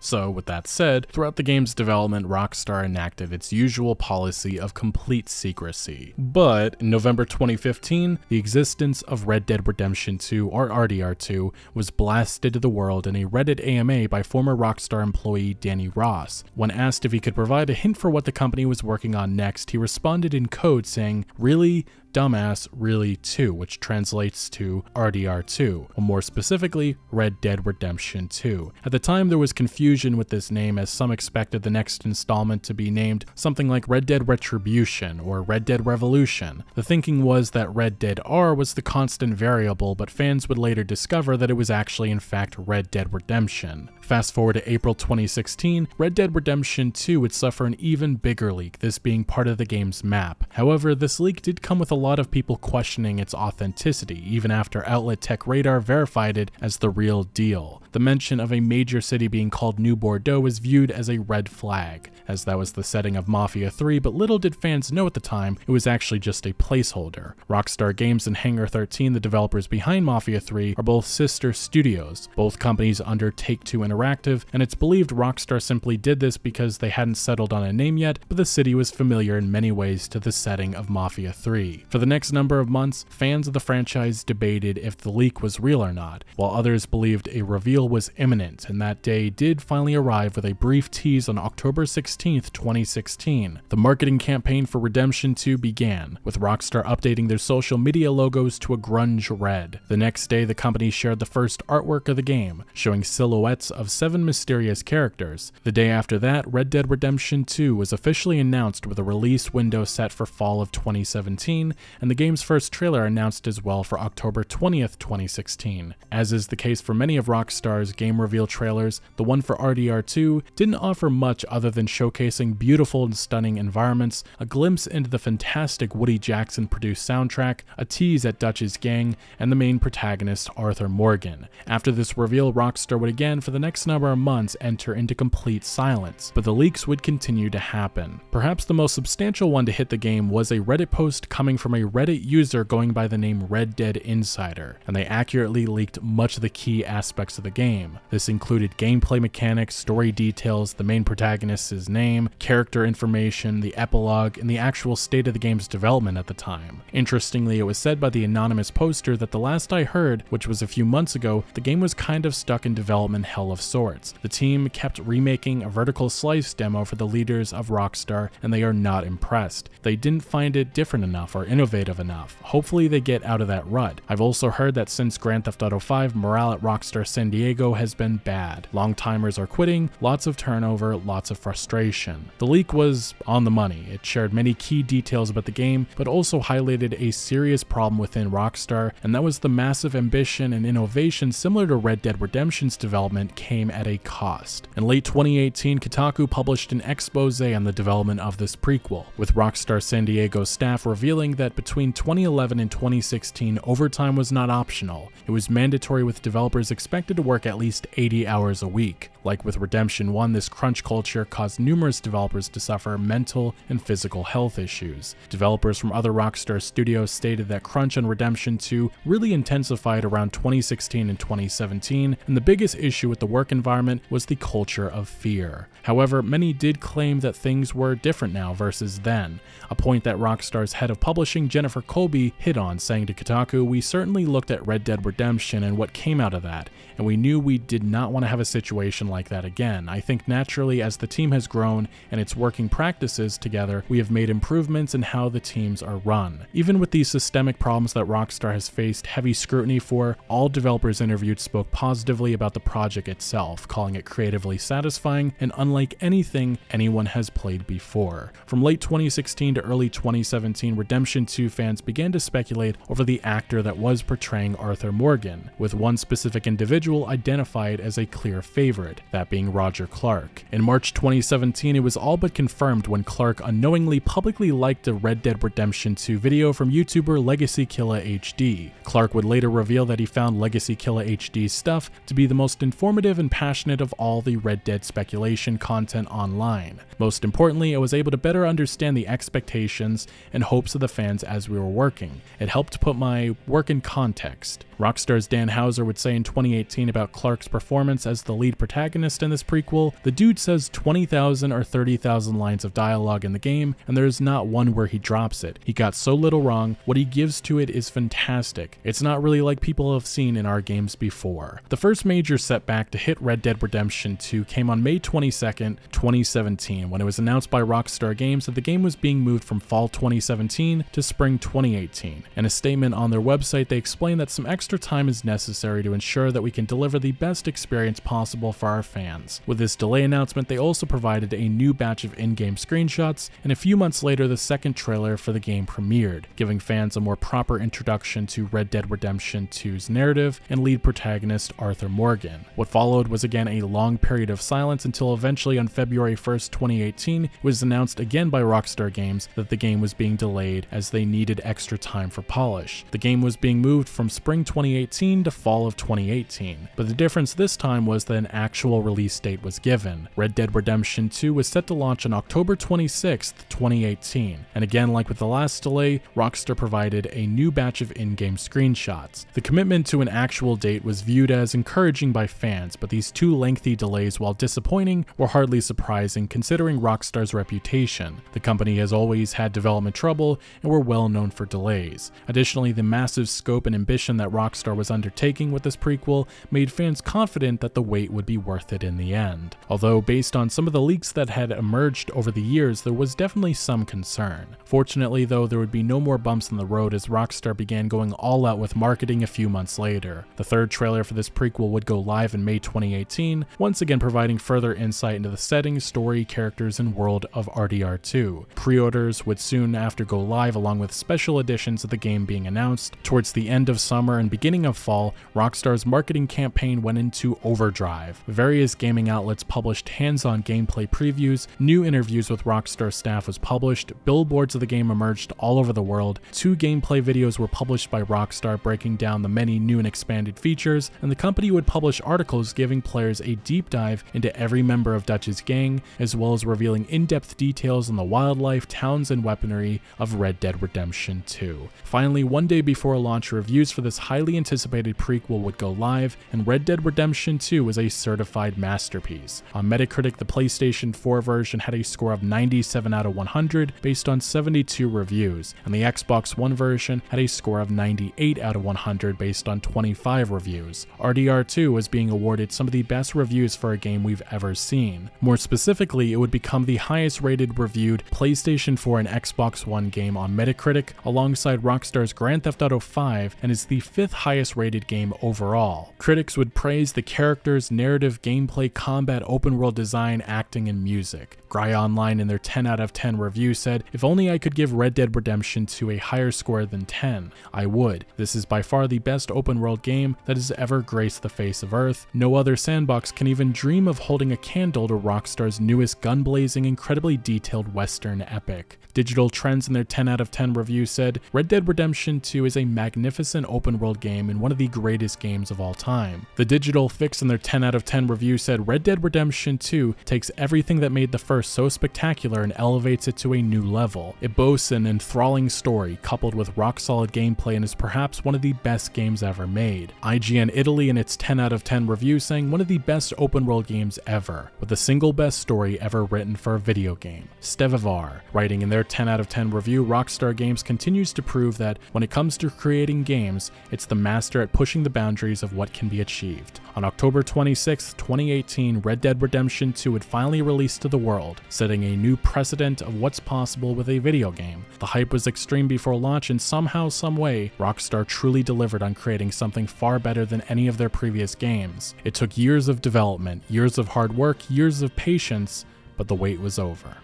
So, with that said, throughout the game's development, Rockstar enacted its usual policy of complete secrecy. But in November 2015, the existence of Red Dead Redemption 2, or RDR2, was blasted to the world in a Reddit AMA by former Rockstar employee Danny Ross. When asked if he could provide a hint for what the company was working on next, he responded in code saying, Really? Dumbass Really 2, which translates to RDR2, or more specifically, Red Dead Redemption 2. At the time, there was confusion with this name as some expected the next installment to be named something like Red Dead Retribution or Red Dead Revolution. The thinking was that Red Dead R was the constant variable, but fans would later discover that it was actually in fact Red Dead Redemption. Fast forward to April 2016, Red Dead Redemption 2 would suffer an even bigger leak, this being part of the game's map. However, this leak did come with a lot of people questioning its authenticity, even after outlet Tech Radar verified it as the real deal. The mention of a major city being called New Bordeaux was viewed as a red flag, as that was the setting of Mafia 3, but little did fans know at the time it was actually just a placeholder. Rockstar Games and Hangar 13, the developers behind Mafia 3, are both sister studios, both companies under Take Two Interactive, and it's believed Rockstar simply did this because they hadn't settled on a name yet, but the city was familiar in many ways to the setting of Mafia 3. For the next number of months, fans of the franchise debated if the leak was real or not, while others believed a reveal was imminent, and that day did finally arrive with a brief tease on October 16, 2016. The marketing campaign for Redemption 2 began, with Rockstar updating their social media logos to a grunge red. The next day, the company shared the first artwork of the game, showing silhouettes of seven mysterious characters. The day after that, Red Dead Redemption 2 was officially announced with a release window set for fall of 2017, and the game's first trailer announced as well for October 20th, 2016. As is the case for many of Rockstar's game reveal trailers, the one for RDR2 didn't offer much other than showcasing beautiful and stunning environments, a glimpse into the fantastic Woody Jackson produced soundtrack, a tease at Dutch's gang, and the main protagonist, Arthur Morgan. After this reveal, Rockstar would again, for the next number of months, enter into complete silence, but the leaks would continue to happen. Perhaps the most substantial one to hit the game was a Reddit post coming from a Reddit user going by the name Red Dead Insider, and they accurately leaked much of the key aspects of the game. This included gameplay mechanics, story details, the main protagonist's name, character information, the epilogue, and the actual state of the game's development at the time. Interestingly, it was said by the anonymous poster that the last I heard, which was a few months ago, the game was kind of stuck in development hell of sorts. The team kept remaking a vertical slice demo for the leaders of Rockstar, and they are not impressed. They didn't find it different enough or innovative enough. Hopefully they get out of that rut. I've also heard that since Grand Theft Auto 5, morale at Rockstar San Diego has been bad. Long timers are quitting, lots of turnover, lots of frustration. The leak was on the money. It shared many key details about the game, but also highlighted a serious problem within Rockstar, and that was the massive ambition and innovation similar to Red Dead Redemption's development came at a cost. In late 2018, Kotaku published an expose on the development of this prequel, with Rockstar San Diego staff revealing that between 2011 and 2016, overtime was not optional. It was mandatory with developers expected to work at least 80 hours a week. Like with Redemption 1, this crunch culture caused numerous developers to suffer mental and physical health issues. Developers from other Rockstar studios stated that crunch on Redemption 2 really intensified around 2016 and 2017, and the biggest issue with the work environment was the culture of fear. However, many did claim that things were different now versus then, a point that Rockstar's head of publishing Jennifer Colby hit on, saying to Kotaku, We certainly looked at Red Dead Redemption and what came out of that, and we knew we did not want to have a situation like that again. I think naturally, as the team has grown and its working practices together, we have made improvements in how the teams are run. Even with these systemic problems that Rockstar has faced heavy scrutiny for, all developers interviewed spoke positively about the project itself, calling it creatively satisfying and unlike anything anyone has played before. From late 2016 to early 2017, Redemption 2 fans began to speculate over the actor that was portraying Arthur Morgan, with one specific individual identified as a clear favorite, that being Roger Clark. In March 2017, it was all but confirmed when Clark unknowingly publicly liked a Red Dead Redemption 2 video from YouTuber Legacy Killa HD. Clark would later reveal that he found Legacy Killa HD's stuff to be the most informative and passionate of all the Red Dead speculation content online. Most importantly, I was able to better understand the expectations and hopes of the fans as we were working. It helped put my work in context. Rockstar's Dan Houser would say in 2018 about Clark's performance as the lead protagonist in this prequel, the dude says 20,000 or 30,000 lines of dialogue in the game, and there is not one where he drops it. He got so little wrong, what he gives to it is fantastic. It's not really like people have seen in our games before. The first major setback to hit Red Dead Redemption 2 came on May 22nd, 2017, when it was announced by Rockstar Games that the game was being moved from fall 2017 to spring 2018. In a statement on their website, they explained that some extra time is necessary to ensure that we can deliver the best experience possible for our fans. With this delay announcement, they also provided a new batch of in-game screenshots, and a few months later the second trailer for the game premiered, giving fans a more proper introduction to Red Dead Redemption 2's narrative and lead protagonist Arthur Morgan. What followed was again a long period of silence until eventually on February 1st, 2018, it was announced again by Rockstar Games that the game was being delayed as they needed extra time for polish. The game was being moved from spring 2018 to fall of 2018, but the difference this time was that an actual release date was given. Red Dead Redemption 2 was set to launch on October 26, 2018, and again like with the last delay, Rockstar provided a new batch of in-game screenshots. The commitment to an actual date was viewed as encouraging by fans, but these two lengthy delays, while disappointing, were hardly surprising considering Rockstar's reputation. The company has always had development trouble and were well known for delays. Additionally, the massive scope and ambition that Rockstar was undertaking with this prequel made fans confident that the wait would be worth it in the end. Although, based on some of the leaks that had emerged over the years, there was definitely some concern. Fortunately, though, there would be no more bumps in the road as Rockstar began going all out with marketing a few months later. The third trailer for this prequel would go live in May 2018, once again providing further insight into the setting, story, characters, and world of RDR2. Pre-orders would soon after go live along with special editions of the game being announced. Towards the end of summer and beginning of fall, Rockstar's marketing campaign went into overdrive. Various gaming outlets published hands-on gameplay previews, new interviews with Rockstar staff was published, billboards of the game emerged all over the world, two gameplay videos were published by Rockstar breaking down the many new and expanded features, and the company would publish articles giving players a deep dive into every member of Dutch's gang, as well as revealing in-depth details on the wildlife, towns, and weaponry of Red Dead Redemption 2. Finally, one day before launch, reviews for this highly anticipated prequel would go live, and Red Dead Redemption 2 was a certified masterpiece. On Metacritic, the PlayStation 4 version had a score of 97 out of 100 based on 72 reviews, and the Xbox One version had a score of 98 out of 100 based on 25 reviews. RDR2 was being awarded some of the best reviews for a game we've ever seen. More specifically, it would become the highest rated reviewed PlayStation 4 and Xbox One game on Metacritic, alongside Rockstar's Grand Theft Auto 5, and is the fifth highest rated game overall. Critics would praise the characters, narrative, gameplay, combat, open world design, acting, and music. Gry Online in their 10 out of 10 review said, If only I could give Red Dead Redemption 2 a higher score than 10, I would. This is by far the best open world game that has ever graced the face of Earth. No other sandbox can even dream of holding a candle to Rockstar's newest gun blazing, incredibly detailed Western epic. Digital Trends in their 10 out of 10 review said, Red Dead Redemption 2 is a magnificent open world game and one of the greatest games of all time. The Digital Fix in their 10 out of 10 review said, Red Dead Redemption 2 takes everything that made the first so spectacular and elevates it to a new level. It boasts an enthralling story coupled with rock solid gameplay and is perhaps one of the best games ever made. IGN Italy in its 10 out of 10 review saying one of the best open world games ever, with the single best story ever written for a video game. Stevivar, writing in their 10 out of 10 review, Rockstar Games continues to prove that when it comes to creating games, it's the master at pushing the boundaries of what can be achieved. On October 26, 2018, Red Dead Redemption 2 would finally release to the world, setting a new precedent of what's possible with a video game. The hype was extreme before launch, and somehow, someway, Rockstar truly delivered on creating something far better than any of their previous games. It took years of development, years of hard work, years of patience, but the wait was over.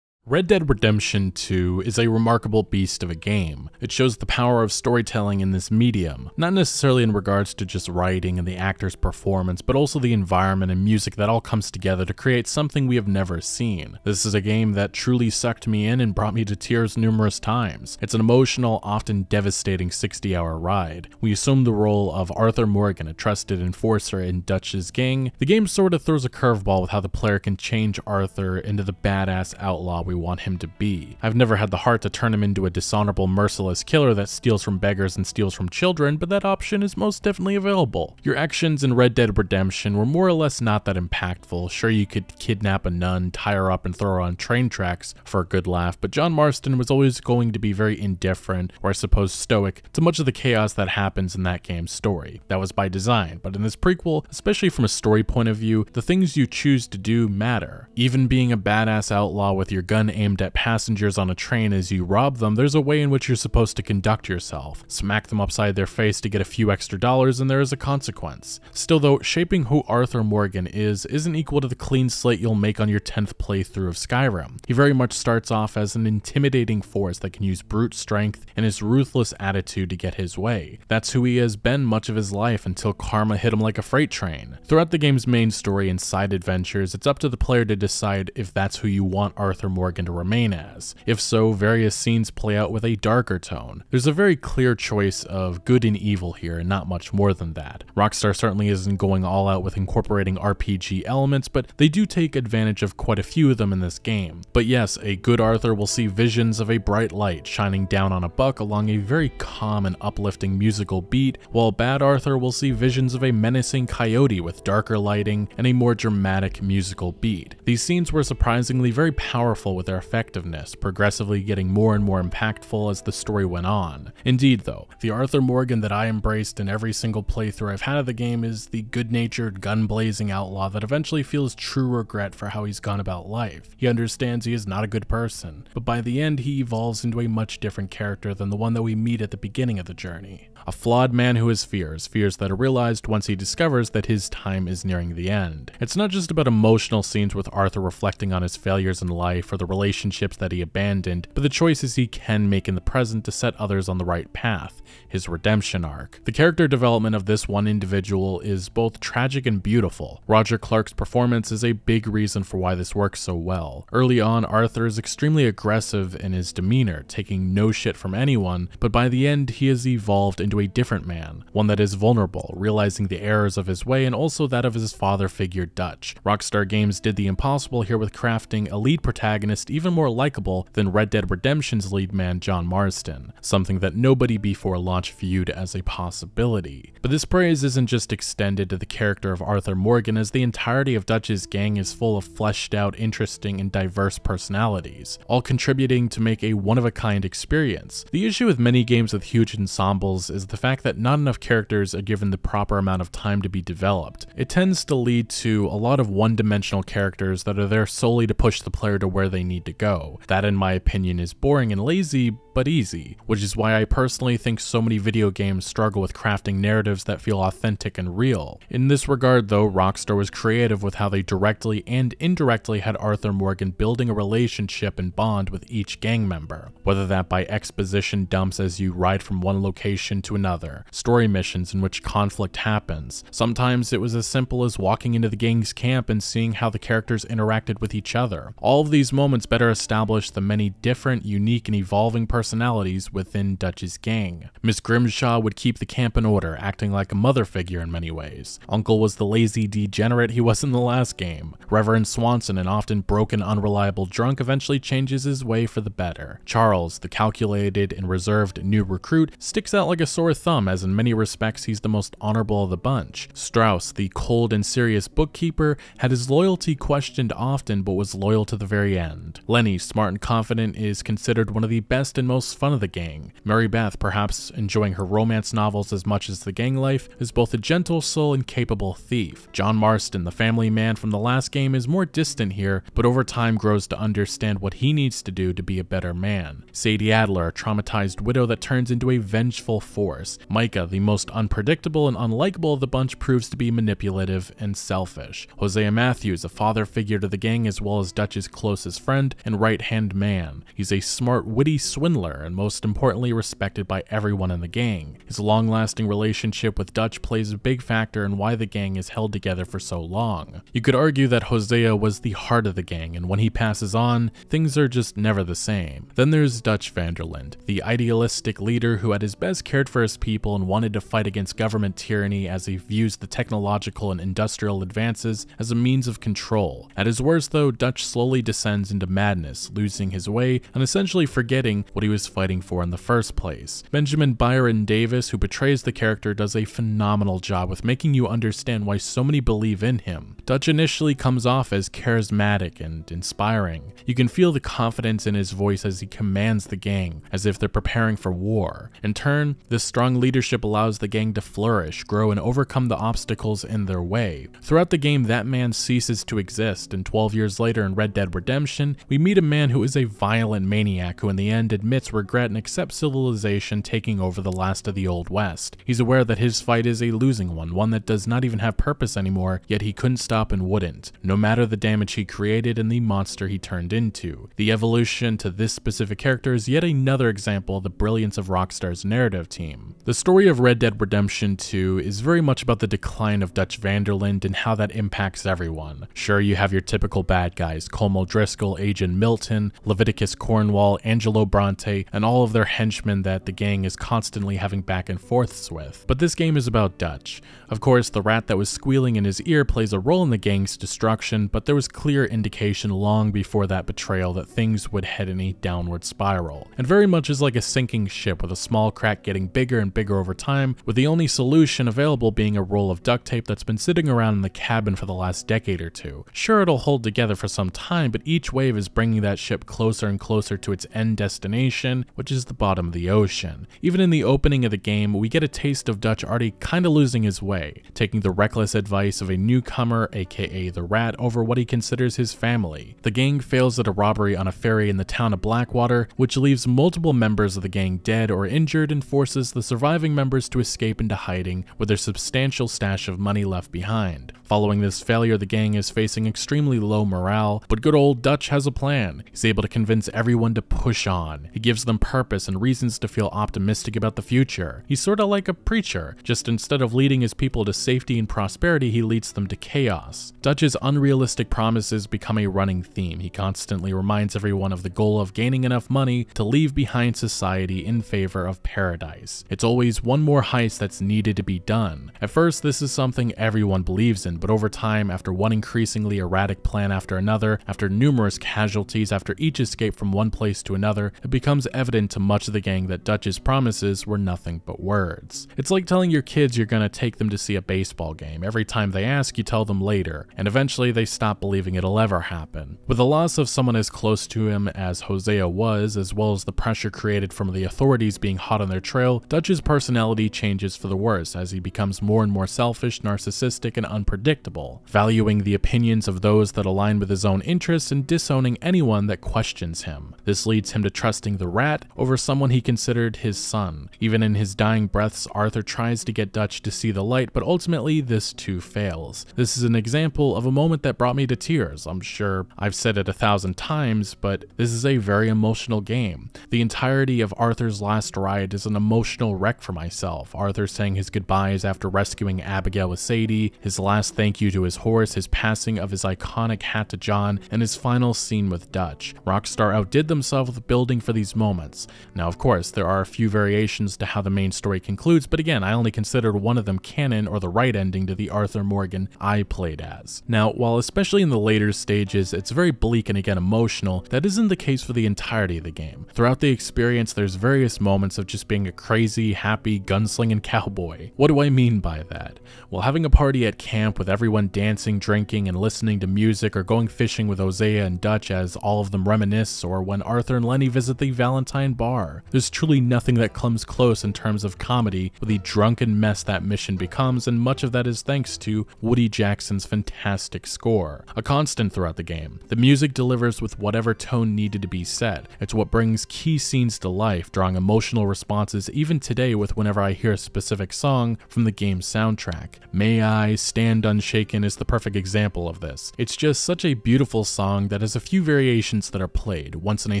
Red Dead Redemption 2 is a remarkable beast of a game. It shows the power of storytelling in this medium, not necessarily in regards to just writing and the actor's performance, but also the environment and music that all comes together to create something we have never seen. This is a game that truly sucked me in and brought me to tears numerous times. It's an emotional, often devastating 60 hour ride. We assume the role of Arthur Morgan, a trusted enforcer in Dutch's gang. The game sort of throws a curveball with how the player can change Arthur into the badass outlaw we want him to be. I've never had the heart to turn him into a dishonorable, merciless killer that steals from beggars and steals from children, but that option is most definitely available. Your actions in Red Dead Redemption were more or less not that impactful. Sure, you could kidnap a nun, tie her up, and throw her on train tracks for a good laugh, but John Marston was always going to be very indifferent, or I suppose stoic, to much of the chaos that happens in that game's story. That was by design, but in this prequel, especially from a story point of view, the things you choose to do matter. Even being a badass outlaw with your gun aimed at passengers on a train as you rob them, there's a way in which you're supposed to conduct yourself. Smack them upside their face to get a few extra dollars and there is a consequence. Still though, shaping who Arthur Morgan is isn't equal to the clean slate you'll make on your 10th playthrough of Skyrim. He very much starts off as an intimidating force that can use brute strength and his ruthless attitude to get his way. That's who he has been much of his life until karma hit him like a freight train. Throughout the game's main story and side adventures, it's up to the player to decide if that's who you want Arthur Morgan to remain as. If so, various scenes play out with a darker tone. There's a very clear choice of good and evil here, and not much more than that. Rockstar certainly isn't going all out with incorporating RPG elements, but they do take advantage of quite a few of them in this game. But yes, a good Arthur will see visions of a bright light shining down on a buck along a very calm and uplifting musical beat, while bad Arthur will see visions of a menacing coyote with darker lighting and a more dramatic musical beat. These scenes were surprisingly very powerful with their effectiveness, progressively getting more and more impactful as the story went on. Indeed, though, the Arthur Morgan that I embraced in every single playthrough I've had of the game is the good natured, gun blazing outlaw that eventually feels true regret for how he's gone about life. He understands he is not a good person, but by the end, he evolves into a much different character than the one that we meet at the beginning of the journey. A flawed man who has fears, fears that are realized once he discovers that his time is nearing the end. It's not just about emotional scenes with Arthur reflecting on his failures in life or the relationships that he abandoned, but the choices he can make in the present to set others on the right path, his redemption arc. The character development of this one individual is both tragic and beautiful. Roger Clark's performance is a big reason for why this works so well. Early on, Arthur is extremely aggressive in his demeanor, taking no shit from anyone, but by the end, he has evolved into a different man, one that is vulnerable, realizing the errors of his way and also that of his father figure Dutch. Rockstar Games did the impossible here with crafting a lead protagonist even more likable than Red Dead Redemption's lead man John Marston, something that nobody before launch viewed as a possibility. But this praise isn't just extended to the character of Arthur Morgan as the entirety of Dutch's gang is full of fleshed out, interesting, and diverse personalities, all contributing to make a one-of-a-kind experience. The issue with many games with huge ensembles is the fact that not enough characters are given the proper amount of time to be developed. It tends to lead to a lot of one-dimensional characters that are there solely to push the player to where they need to go. That in my opinion is boring and lazy, but easy, which is why I personally think so many video games struggle with crafting narratives that feel authentic and real. In this regard though, Rockstar was creative with how they directly and indirectly had Arthur Morgan building a relationship and bond with each gang member, whether that by exposition dumps as you ride from one location to another, story missions in which conflict happens. Sometimes it was as simple as walking into the gang's camp and seeing how the characters interacted with each other. All of these moments better establish the many different, unique, and evolving personalities within Dutch's gang. Miss Grimshaw would keep the camp in order, acting like a mother figure in many ways. Uncle was the lazy degenerate he was in the last game. Reverend Swanson, an often broken, unreliable drunk, eventually changes his way for the better. Charles, the calculated and reserved new recruit, sticks out like a sore thumb as in many respects he's the most honorable of the bunch. Strauss, the cold and serious bookkeeper, had his loyalty questioned often but was loyal to the very end. Lenny, smart and confident, is considered one of the best and most fun of the gang. Mary Beth, perhaps enjoying her romance novels as much as the gang life, is both a gentle soul and capable thief. John Marston, the family man from the last game, is more distant here, but over time grows to understand what he needs to do to be a better man. Sadie Adler, a traumatized widow that turns into a vengeful force. Micah, the most unpredictable and unlikable of the bunch, proves to be manipulative and selfish. Hosea Matthews, a father figure to the gang as well as Dutch's closest friend and right-hand man. He's a smart, witty swindler and most importantly respected by everyone in the gang. His long-lasting relationship with Dutch plays a big factor in why the gang is held together for so long. You could argue that Hosea was the heart of the gang and when he passes on, things are just never the same. Then there's Dutch van der Linde, the idealistic leader who at his best cared for his people and wanted to fight against government tyranny as he views the technological and industrial advances as a means of control. At his worst though, Dutch slowly descends into madness, losing his way and essentially forgetting what he was fighting for in the first place. Benjamin Byron Davis, who portrays the character, does a phenomenal job with making you understand why so many believe in him. Dutch initially comes off as charismatic and inspiring. You can feel the confidence in his voice as he commands the gang, as if they're preparing for war. In turn, this strong leadership allows the gang to flourish, grow, and overcome the obstacles in their way. Throughout the game, that man ceases to exist, and 12 years later in Red Dead Redemption, we meet a man who is a violent maniac who in the end admits regret and accepts civilization taking over the last of the Old West. He's aware that his fight is a losing one, one that does not even have purpose anymore, yet he couldn't stop and wouldn't, no matter the damage he created and the monster he turned into. The evolution to this specific character is yet another example of the brilliance of Rockstar's narrative team. The story of Red Dead Redemption 2 is very much about the decline of Dutch van der Linde and how that impacts everyone. Sure, you have your typical bad guys, Colm O'Driscoll, Agent Milton, Leviticus Cornwall, Angelo Bronte, and all of their henchmen that the gang is constantly having back and forths with. But this game is about Dutch. Of course, the rat that was squealing in his ear plays a role in the gang's destruction, but there was clear indication long before that betrayal that things would head in a downward spiral. And very much is like a sinking ship with a small crack getting bigger and bigger over time, with the only solution available being a roll of duct tape that's been sitting around in the cabin for the last decade or two. Sure, it'll hold together for some time, but each wave is bringing that ship closer and closer to its end destination, which is the bottom of the ocean. Even in the opening of the game, we get a taste of Dutch already kinda losing his way, taking the reckless advice of a newcomer, aka the Rat, over what he considers his family. The gang fails at a robbery on a ferry in the town of Blackwater, which leaves multiple members of the gang dead or injured and forces the surviving members to escape into hiding with their substantial stash of money left behind. Following this failure, the gang is facing extremely low morale, but good old Dutch has a plan. He's able to convince everyone to push on. He gives them purpose and reasons to feel optimistic about the future. He's sorta like a preacher, just instead of leading his people to safety and prosperity, he leads them to chaos. Dutch's unrealistic promises become a running theme. He constantly reminds everyone of the goal of gaining enough money to leave behind society in favor of paradise. It's always one more heist that's needed to be done. At first, this is something everyone believes in, but over time, after one increasingly erratic plan after another, after numerous casualties, after each escape from one place to another, it becomes evident to much of the gang that Dutch's promises were nothing but words. It's like telling your kids you're gonna take them to see a baseball game. Every time they ask, you tell them later, and eventually they stop believing it'll ever happen. With the loss of someone as close to him as Hosea was, as well as the pressure created from the authorities being hot on their trail, Dutch's personality changes for the worse as he becomes more and more selfish, narcissistic, and unpredictable, valuing the opinions of those that align with his own interests and disowning anyone that questions him. This leads him to trusting the rat over someone he considered his son. Even in his dying breaths, Arthur tries to get Dutch to see the light, but ultimately this too fails. This is an example of a moment that brought me to tears. I'm sure I've said it a thousand times, but this is a very emotional game. The entirety of Arthur's last ride is an emotional wreck for myself. Arthur saying his goodbyes after rescuing Abigail with Sadie, his last thank you to his horse, his passing of his iconic hat to John, and his final scene with Dutch. Rockstar outdid themselves with building for these moments. Now, of course, there are a few variations to how the main story concludes, but again, I only considered one of them canon or the right ending to the Arthur Morgan I played as. Now, while especially in the later stages, it's very bleak and again emotional, that isn't the case for the entirety of the game. Throughout the experience, there's various moments of just being a crazy, happy, gunslinging cowboy. What do I mean by that? Well, having a party at camp with everyone dancing, drinking, and listening to music, or going fishing with Hosea and Dutch as all of them reminisce, or when Arthur and Lenny visit the Valentine bar. There's truly nothing that comes close in terms of comedy with the drunken mess that mission becomes, and much of that is thanks to Woody Jackson's fantastic score. A constant throughout the game. The music delivers with whatever tone needed to be set. It's what brings key scenes to life, drawing emotional responses even today with whenever I hear a specific song from the game's soundtrack. May I Stand Unshaken is the perfect example of this. It's just such a beautiful song that has a few variations that are played, once in a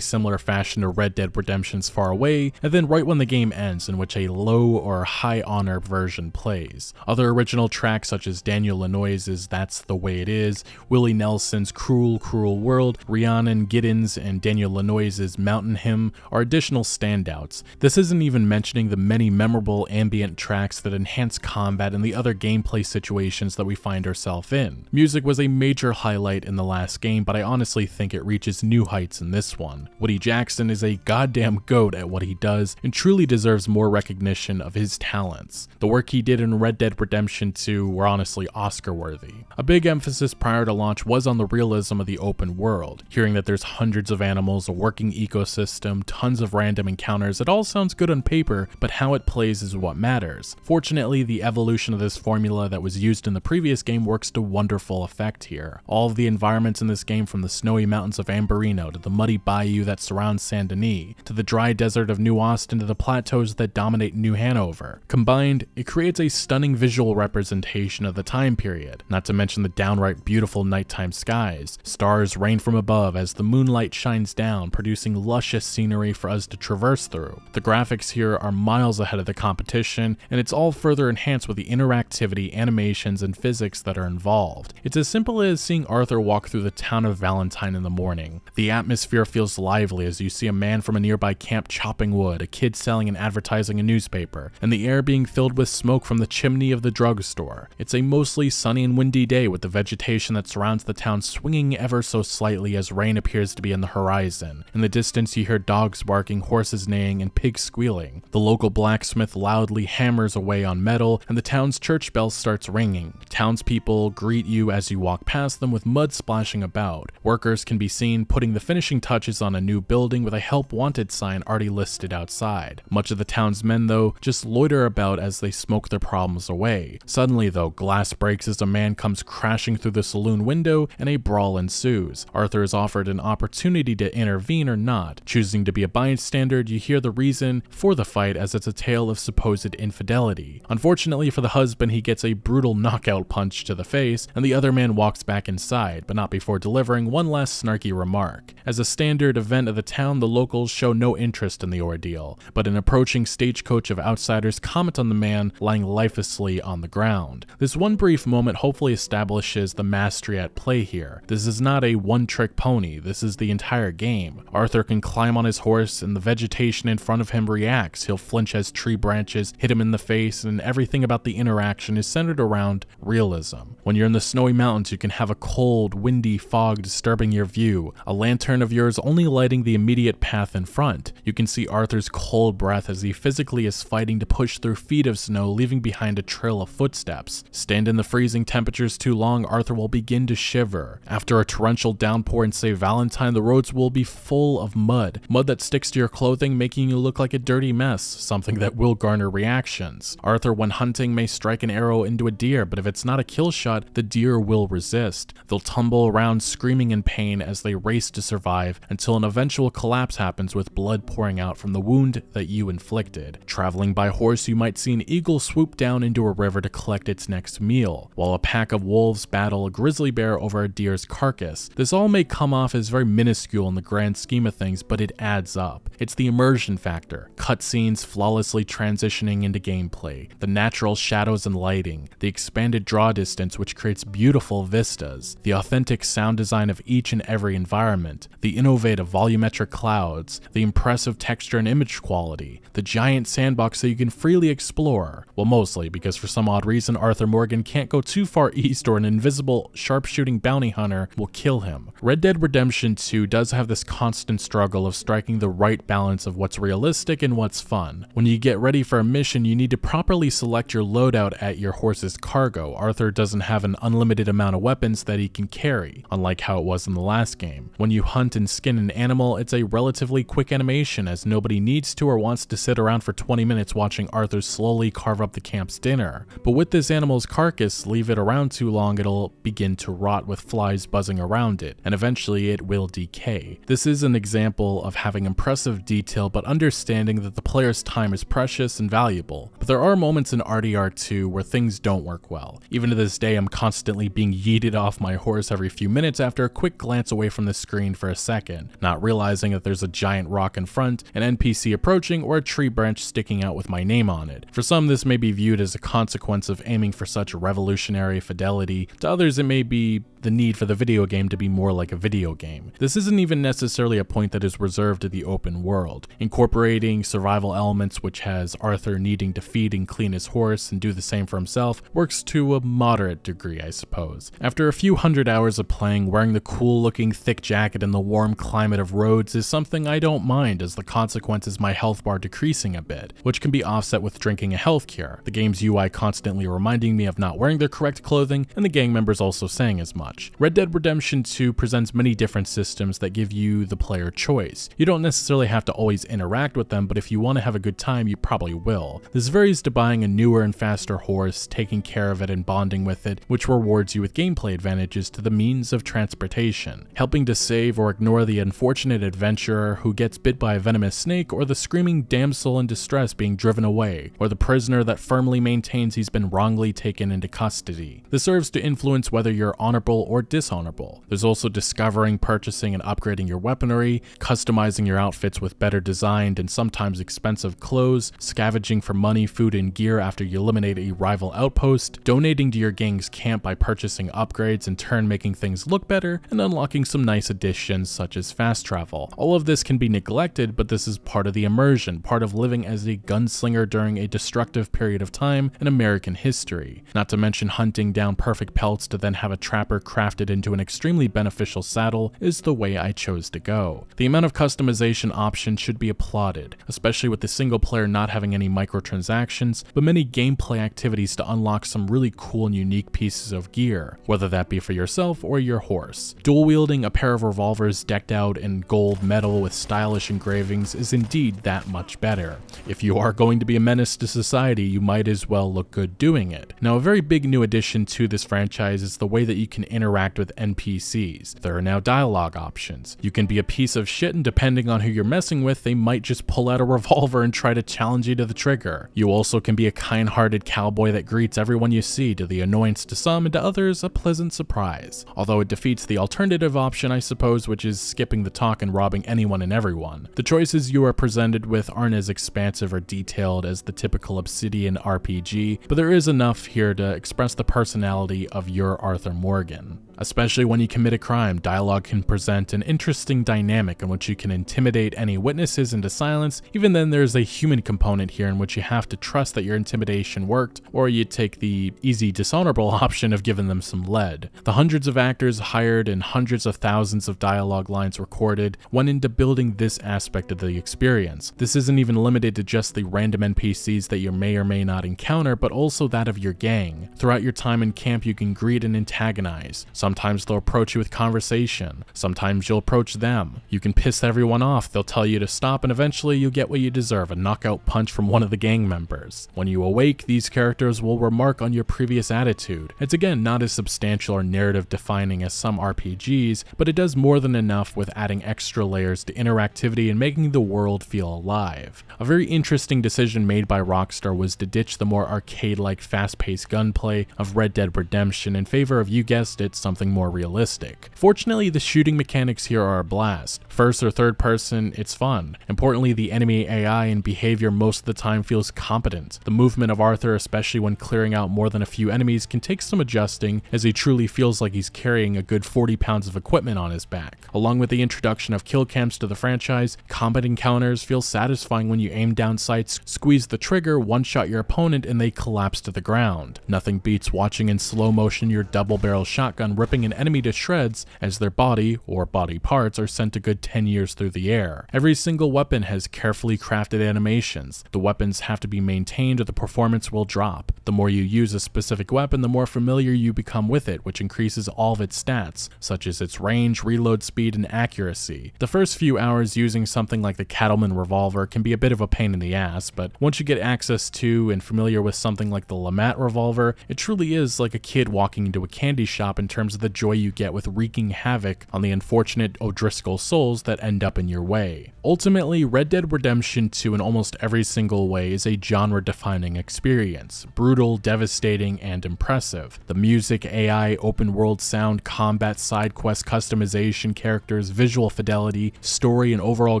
similar fashion to Red Dead Redemption's Far Away, and then right when the game ends in which a low or high honor version plays. Other original tracks such as Daniel Lanois's That's the Way It Is, Willie Nelson's Cruel Cruel World, Rhiannon Giddens and Daniel Lanois's Mountain Hymn are additional standouts. This isn't even mentioning the many memorable ambient tracks that enhance combat and the other gameplay situations that we find ourselves in. Music was a major highlight in the last game, but I honestly think it reaches new heights in this one. Woody Jackson is a goddamn goat at what he does and truly deserves more recognition of his talents. The work he did in Red Dead Redemption 2 were honestly Oscar worthy. A big emphasis prior to launch was on the realism of the open world. Hearing that there's hundreds of animals, a working ecosystem, tons of random encounters, it all sounds good on paper, but how it plays is what matters. Fortunately, the evolution of this formula that was used in the previous game works to wonderful effect here. All of the environments in this game from the snowy mountains of Ambarino to the muddy bayou that surrounds Saint Denis, to the dry desert of New Austin to the plateaus that dominate New Hanover. Combined, it creates a stunning visual representation of the time period, not to mention the downright beautiful nighttime skies. Stars rain from above as the moonlight shines down, producing luscious scenery for us to traverse through. The graphics here are miles ahead of the competition, and it's all further enhanced with the interactivity, animations, and physics that are involved. It's as simple as seeing Arthur walk through the town of Valentine in the morning. The atmosphere feels lively as you see a man from a nearby camp chopping wood, a kid selling and advertising a newspaper, and the air being filled with smoke from the chimney of the drugstore. It's a mostly sunny and windy day with the vegetation that surrounds the town swinging ever so slightly as rain appears to be on the horizon. In the distance you hear dogs barking, horses neighing, and pigs squealing. The local blacksmith loudly hammers away on metal, and the town's church bell starts ringing. Townspeople greet you as you walk past them with mud splashing about. Workers can be seen putting the finishing touches on a new building with a help wanted sign already listed outside. Much of the town's men, though, just loiter about as they smoke their problems away. Suddenly, though, glass breaks as a man comes crashing through the saloon window and a brawl ensues. Arthur is offered an opportunity to intervene or not. Choosing to be a bystander, you hear the reason for the fight as it's a tale of supposed infidelity. Unfortunately for the husband, he gets a brutal knockout punch to the face, and the other man walks back inside, but not before delivering one last snarky remark. As a standard event of the town, the locals show no interest in the ordeal, but an approaching stagecoach of outsiders comment on the man lying lifelessly on the ground. This one brief moment hopefully establishes the mastery at play here. This is not a one-trick pony, this is the entire game. Arthur can climb on his horse and the vegetation in front of him reacts. He'll flinch as tree branches hit him in the face and everything about the interaction is centered around realism. When you're in the snowy mountains, you can have a cold, windy fog disturbing your view, a lantern of yours only lighting the immediate path in front. You can see Arthur's cold breath as he physically is fighting to push through feet of snow, leaving behind a trail of footsteps. Stand in the freezing temperatures too long, Arthur will begin to shiver. After a torrential downpour in St. Valentine, the roads will be full of mud, mud that sticks to your clothing, making you look like a dirty mess, something that will garner reactions. Arthur, when hunting, may strike an arrow into a deer, but if it's not a kill shot, the deer will resist. They'll tumble around screaming in pain as they race to survive until an eventual collapse happens with blood pouring out from the wound that you inflicted. Traveling by horse, you might see an eagle swoop down into a river to collect its next meal, while a pack of wolves battle a grizzly bear over a deer's carcass. This all may come off as very minuscule in the grand scheme of things, but it adds up. It's the immersion factor, cutscenes flawlessly transitioning into gameplay, the natural shadows and lighting, the expanded draw distance which creates beautiful vistas, the authentic sound design of each and every environment, the innovative volumetric clouds, the impressive texture and image quality, the giant sandbox that you can freely explore. Well, mostly because for some odd reason Arthur Morgan can't go too far east or an invisible sharpshooting bounty hunter will kill him. Red Dead Redemption 2 does have this constant struggle of striking the right balance of what's realistic and what's fun. When you get ready for a mission, you need to properly select your loadout at your horse's cargo. Arthur doesn't have an unlimited amount of weapons that he can carry, unlike how it was in the last game. When you hunt and skin an animal, it's a relatively quick animation as nobody needs to or wants to sit around for 20 minutes watching Arthur slowly carve up the camp's dinner. But with this animal's carcass, leave it around too long, it'll begin to rot with flies buzzing around it, and eventually it will decay. This is an example of having impressive detail but understanding that the player's time is precious and valuable. But there are moments in RDR2 where things don't work well. Even to this day, I'm constantly being yeeted off my horse every few minutes after a quick glance away from the screen for a second, not realizing that there's a giant rock in front, an NPC approaching, or a tree branch sticking out with my name on it. For some, this may be viewed as a consequence of aiming for such revolutionary fidelity. To others, it may be the need for the video game to be more like a video game. This isn't even necessarily a point that is reserved to the open world. Incorporating survival elements which has Arthur needing to feed and clean his horse and do the same for himself works to a moderate degree, I suppose. After a few hundred hours of playing, wearing the cool looking thick jacket in the warm climate of Rhodes is something I don't mind as the consequence is my health bar decreasing a bit, which can be offset with drinking a health cure, the game's UI constantly reminding me of not wearing the correct clothing, and the gang members also saying as much Red Dead Redemption 2 presents many different systems that give you the player choice. You don't necessarily have to always interact with them, but if you want to have a good time, you probably will. This varies to buying a newer and faster horse, taking care of it and bonding with it, which rewards you with gameplay advantages to the means of transportation, helping to save or ignore the unfortunate adventurer who gets bit by a venomous snake or the screaming damsel in distress being driven away, or the prisoner that firmly maintains he's been wrongly taken into custody. This serves to influence whether you're honorable or dishonorable. There's also discovering, purchasing, and upgrading your weaponry, customizing your outfits with better designed and sometimes expensive clothes, scavenging for money, food, and gear after you eliminate a rival outpost, donating to your gang's camp by purchasing upgrades, in turn making things look better, and unlocking some nice additions such as fast travel. All of this can be neglected, but this is part of the immersion, part of living as a gunslinger during a destructive period of time in American history. Not to mention hunting down perfect pelts to then have a trapper crafted into an extremely beneficial saddle is the way I chose to go. The amount of customization options should be applauded, especially with the single player not having any microtransactions, but many gameplay activities to unlock some really cool and unique pieces of gear, whether that be for yourself or your horse. Dual wielding a pair of revolvers decked out in gold metal with stylish engravings is indeed that much better. If you are going to be a menace to society, you might as well look good doing it. Now, a very big new addition to this franchise is the way that you can interact with NPCs. There are now dialogue options. You can be a piece of shit and depending on who you're messing with, they might just pull out a revolver and try to challenge you to the trigger. You also can be a kind-hearted cowboy that greets everyone you see to the annoyance to some and to others a pleasant surprise. Although it defeats the alternative option I suppose which is skipping the talk and robbing anyone and everyone. The choices you are presented with aren't as expansive or detailed as the typical Obsidian RPG, but there is enough here to express the personality of your Arthur Morgan. In. Especially when you commit a crime, dialogue can present an interesting dynamic in which you can intimidate any witnesses into silence. Even then, there's a human component here in which you have to trust that your intimidation worked, or you take the easy dishonorable option of giving them some lead. The hundreds of actors hired and hundreds of thousands of dialogue lines recorded went into building this aspect of the experience. This isn't even limited to just the random NPCs that you may or may not encounter, but also that of your gang. Throughout your time in camp, you can greet and antagonize. Sometimes they'll approach you with conversation. Sometimes you'll approach them. You can piss everyone off. They'll tell you to stop, and eventually you'll get what you deserve a knockout punch from one of the gang members. When you awake, these characters will remark on your previous attitude. It's again not as substantial or narrative defining as some RPGs, but it does more than enough with adding extra layers to interactivity and making the world feel alive. A very interesting decision made by Rockstar was to ditch the more arcade-like fast-paced gunplay of Red Dead Redemption in favor of, you guessed it, something more realistic. Fortunately, the shooting mechanics here are a blast. First or third person, it's fun. Importantly, the enemy AI and behavior most of the time feels competent. The movement of Arthur, especially when clearing out more than a few enemies, can take some adjusting as he truly feels like he's carrying a good 40 pounds of equipment on his back. Along with the introduction of kill cams to the franchise, combat encounters feel satisfying when you aim down sights, squeeze the trigger, one-shot your opponent, and they collapse to the ground. Nothing beats watching in slow motion your double-barrel shotgun ripping an enemy to shreds as their body, or body parts, are sent a good 10 years through the air. Every single weapon has carefully crafted animations. The weapons have to be maintained or the performance will drop. The more you use a specific weapon, the more familiar you become with it, which increases all of its stats, such as its range, reload speed, and accuracy. The first few hours using something like the Cattleman revolver can be a bit of a pain in the ass, but once you get access to and familiar with something like the LeMat revolver, it truly is like a kid walking into a candy shop in terms of the joy you get with wreaking havoc on the unfortunate O'Driscoll souls that end up in your way. Ultimately, Red Dead Redemption 2 in almost every single way is a genre-defining experience, brutal, devastating, and impressive. The music, AI, open world sound, combat, side quest customization, characters, visual fidelity, story, and overall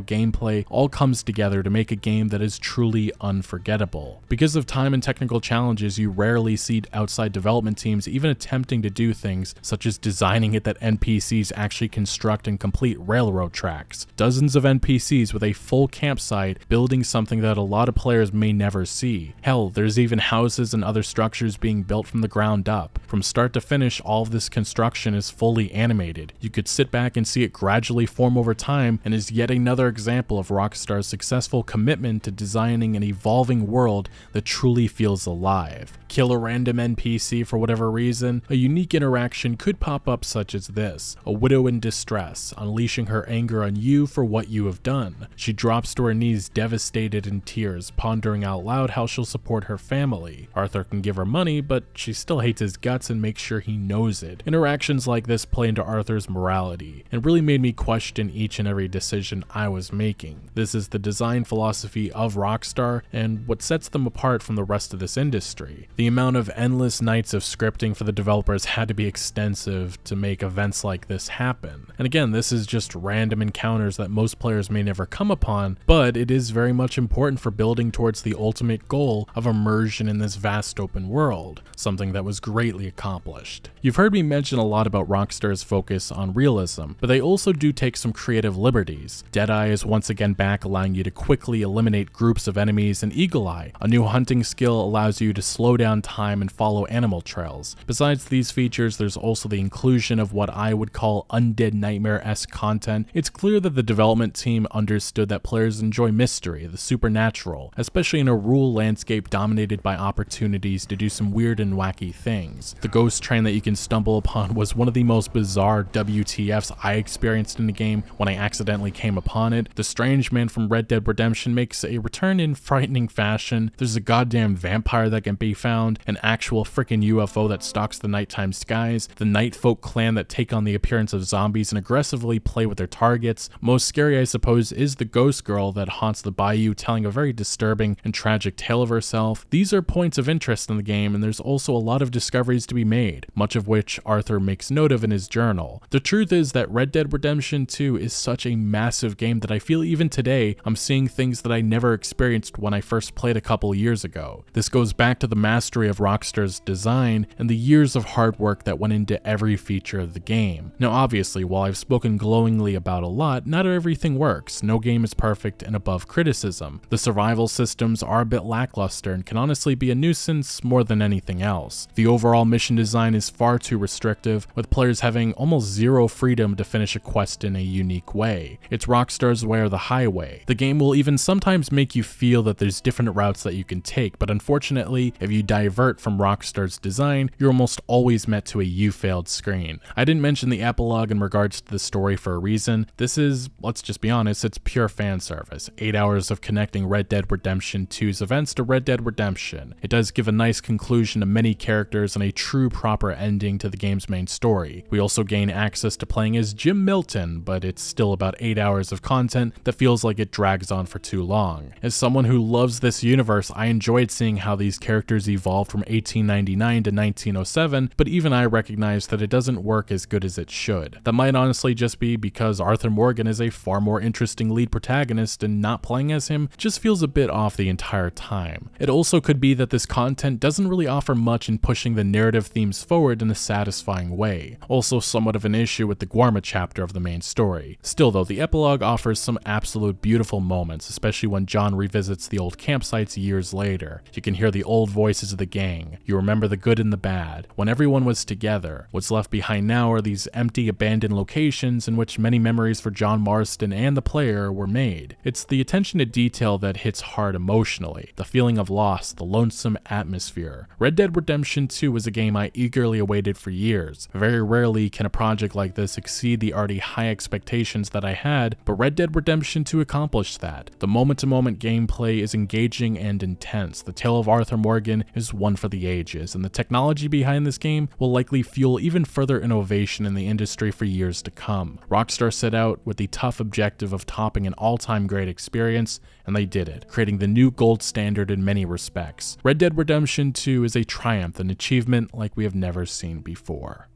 gameplay all comes together to make a game that is truly unforgettable. Because of time and technical challenges, you rarely see outside development teams even attempting to do things such as designing it that NPCs actually construct and complete railroad tracks. Dozens of NPCs with a full campsite building something that a lot of players may never see. Hell, there's even houses and other structures being built from the ground up. From start to finish, all of this construction is fully animated. You could sit back and see it gradually form over time and is yet another example of Rockstar's successful commitment to designing an evolving world that truly feels alive. Kill a random NPC for whatever reason, a unique interaction could pop up such as this. A widow in distress, unleashing her anger on you for what you have done. She drops to her knees devastated in tears, pondering out loud how she'll support her family. Arthur can give her money, but she still hates his guts and makes sure he knows it. Interactions like this play into Arthur's morality, and really made me question each and every decision I was making. This is the design philosophy of Rockstar, and what sets them apart from the rest of this industry. The amount of endless nights of scripting for the developers had to be extensive to make events like this happen. And again, this is just random encounters that most players may never come upon, but it is very much important for building towards the ultimate goal of immersion in this vast open world, something that was greatly accomplished. You've heard me mention a lot about Rockstar's focus on realism, but they also do take some creative liberties. Deadeye is once again back allowing you to quickly eliminate groups of enemies, and Eagle Eye, a new hunting skill allows you to slow down time and follow animal trails. Besides these features, there's also the inclusion of what I would call undead nightmare-esque content. It's clear that the development team understood that players enjoy mystery, the supernatural, especially in a rural landscape dominated by opportunities to do some weird and wacky things. The ghost train that you can stumble upon was one of the most bizarre WTFs I experienced in the game when I accidentally came upon it. The strange man from Red Dead Redemption makes a return in frightening fashion. There's a goddamn vampire that can be found, an actual freaking UFO that stalks the nighttime skies, the Night Folk clan that take on the appearance of zombies and aggressively play with their targets. Most scary, I suppose, is the ghost girl that haunts the bayou, telling a very disturbing and tragic tale of herself. These are points of interest in the game, and there's also a lot of discoveries to be made, much of which Arthur makes note of in his journal. The truth is that Red Dead Redemption 2 is such a massive game that I feel even today I'm seeing things that I never experienced when I first played a couple years ago. This goes back to the mastery of Rockstar's design and the years of hard work that went into every feature of the game. Now obviously, while I've spoken glowingly about a lot, not everything works, no game is perfect and above criticism. The survival systems are a bit lackluster and can honestly be a nuisance more than anything else. The overall mission design is far too restrictive, with players having almost zero freedom to finish a quest in a unique way. It's Rockstar's way or the highway. The game will even sometimes make you feel that there's different routes that you can take, but unfortunately, if you divert from Rockstar's design, you're almost always met to a you failed screen. I didn't mention the epilogue in regards to the story for a reason. This is, let's just be honest, it's pure fan service. 8 hours of connecting Red Dead Redemption 2's events to Red Dead Redemption. It does give a nice conclusion to many characters and a true proper ending to the game's main story. We also gain access to playing as Jim Milton, but it's still about 8 hours of content that feels like it drags on for too long. As someone who loves this universe, I enjoyed seeing how these characters evolved from 1899 to 1907, but even I recognize that it doesn't work as good as it should. That might honestly just be because Arthur Morgan is a far more interesting lead protagonist and not playing as him just feels a bit off the entire time. It also could be that this content doesn't really offer much in pushing the narrative themes forward in a satisfying way. Also somewhat of an issue with the Guarma chapter of the main story. Still though, the epilogue offers some absolute beautiful moments, especially when John revisits the old campsites years later. You can hear the old voices of the gang. You remember the good and the bad. When everyone was together, what's left behind now are these empty, abandoned locations in which many memories for John Marston and the player were made. It's the attention to detail that hits hard emotionally, the feeling of loss, the lonesome atmosphere. Red Dead Redemption 2 was a game I eagerly awaited for years. Very rarely can a project like this exceed the already high expectations that I had, but Red Dead Redemption 2 accomplished that. The moment to moment gameplay is engaging and intense. The tale of Arthur Morgan is one for the ages, and the technology behind this game will likely fuel even further innovation in the industry for years to come. Rockstar set out with the tough objective of topping an all time great experience, and they did it, creating the new gold standard in many respects. Red Dead Redemption 2 is a triumph, an achievement like we have never seen before.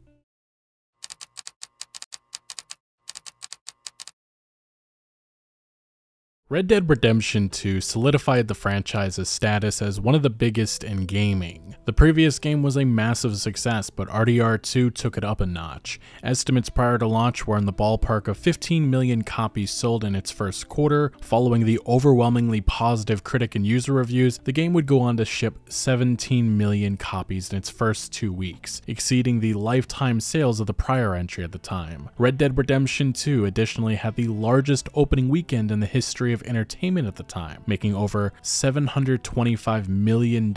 Red Dead Redemption 2 solidified the franchise's status as one of the biggest in gaming. The previous game was a massive success, but RDR2 took it up a notch. Estimates prior to launch were in the ballpark of 15 million copies sold in its first quarter. Following the overwhelmingly positive critic and user reviews, the game would go on to ship 17 million copies in its first two weeks, exceeding the lifetime sales of the prior entry at the time. Red Dead Redemption 2 additionally had the largest opening weekend in the history of entertainment at the time, making over $725 million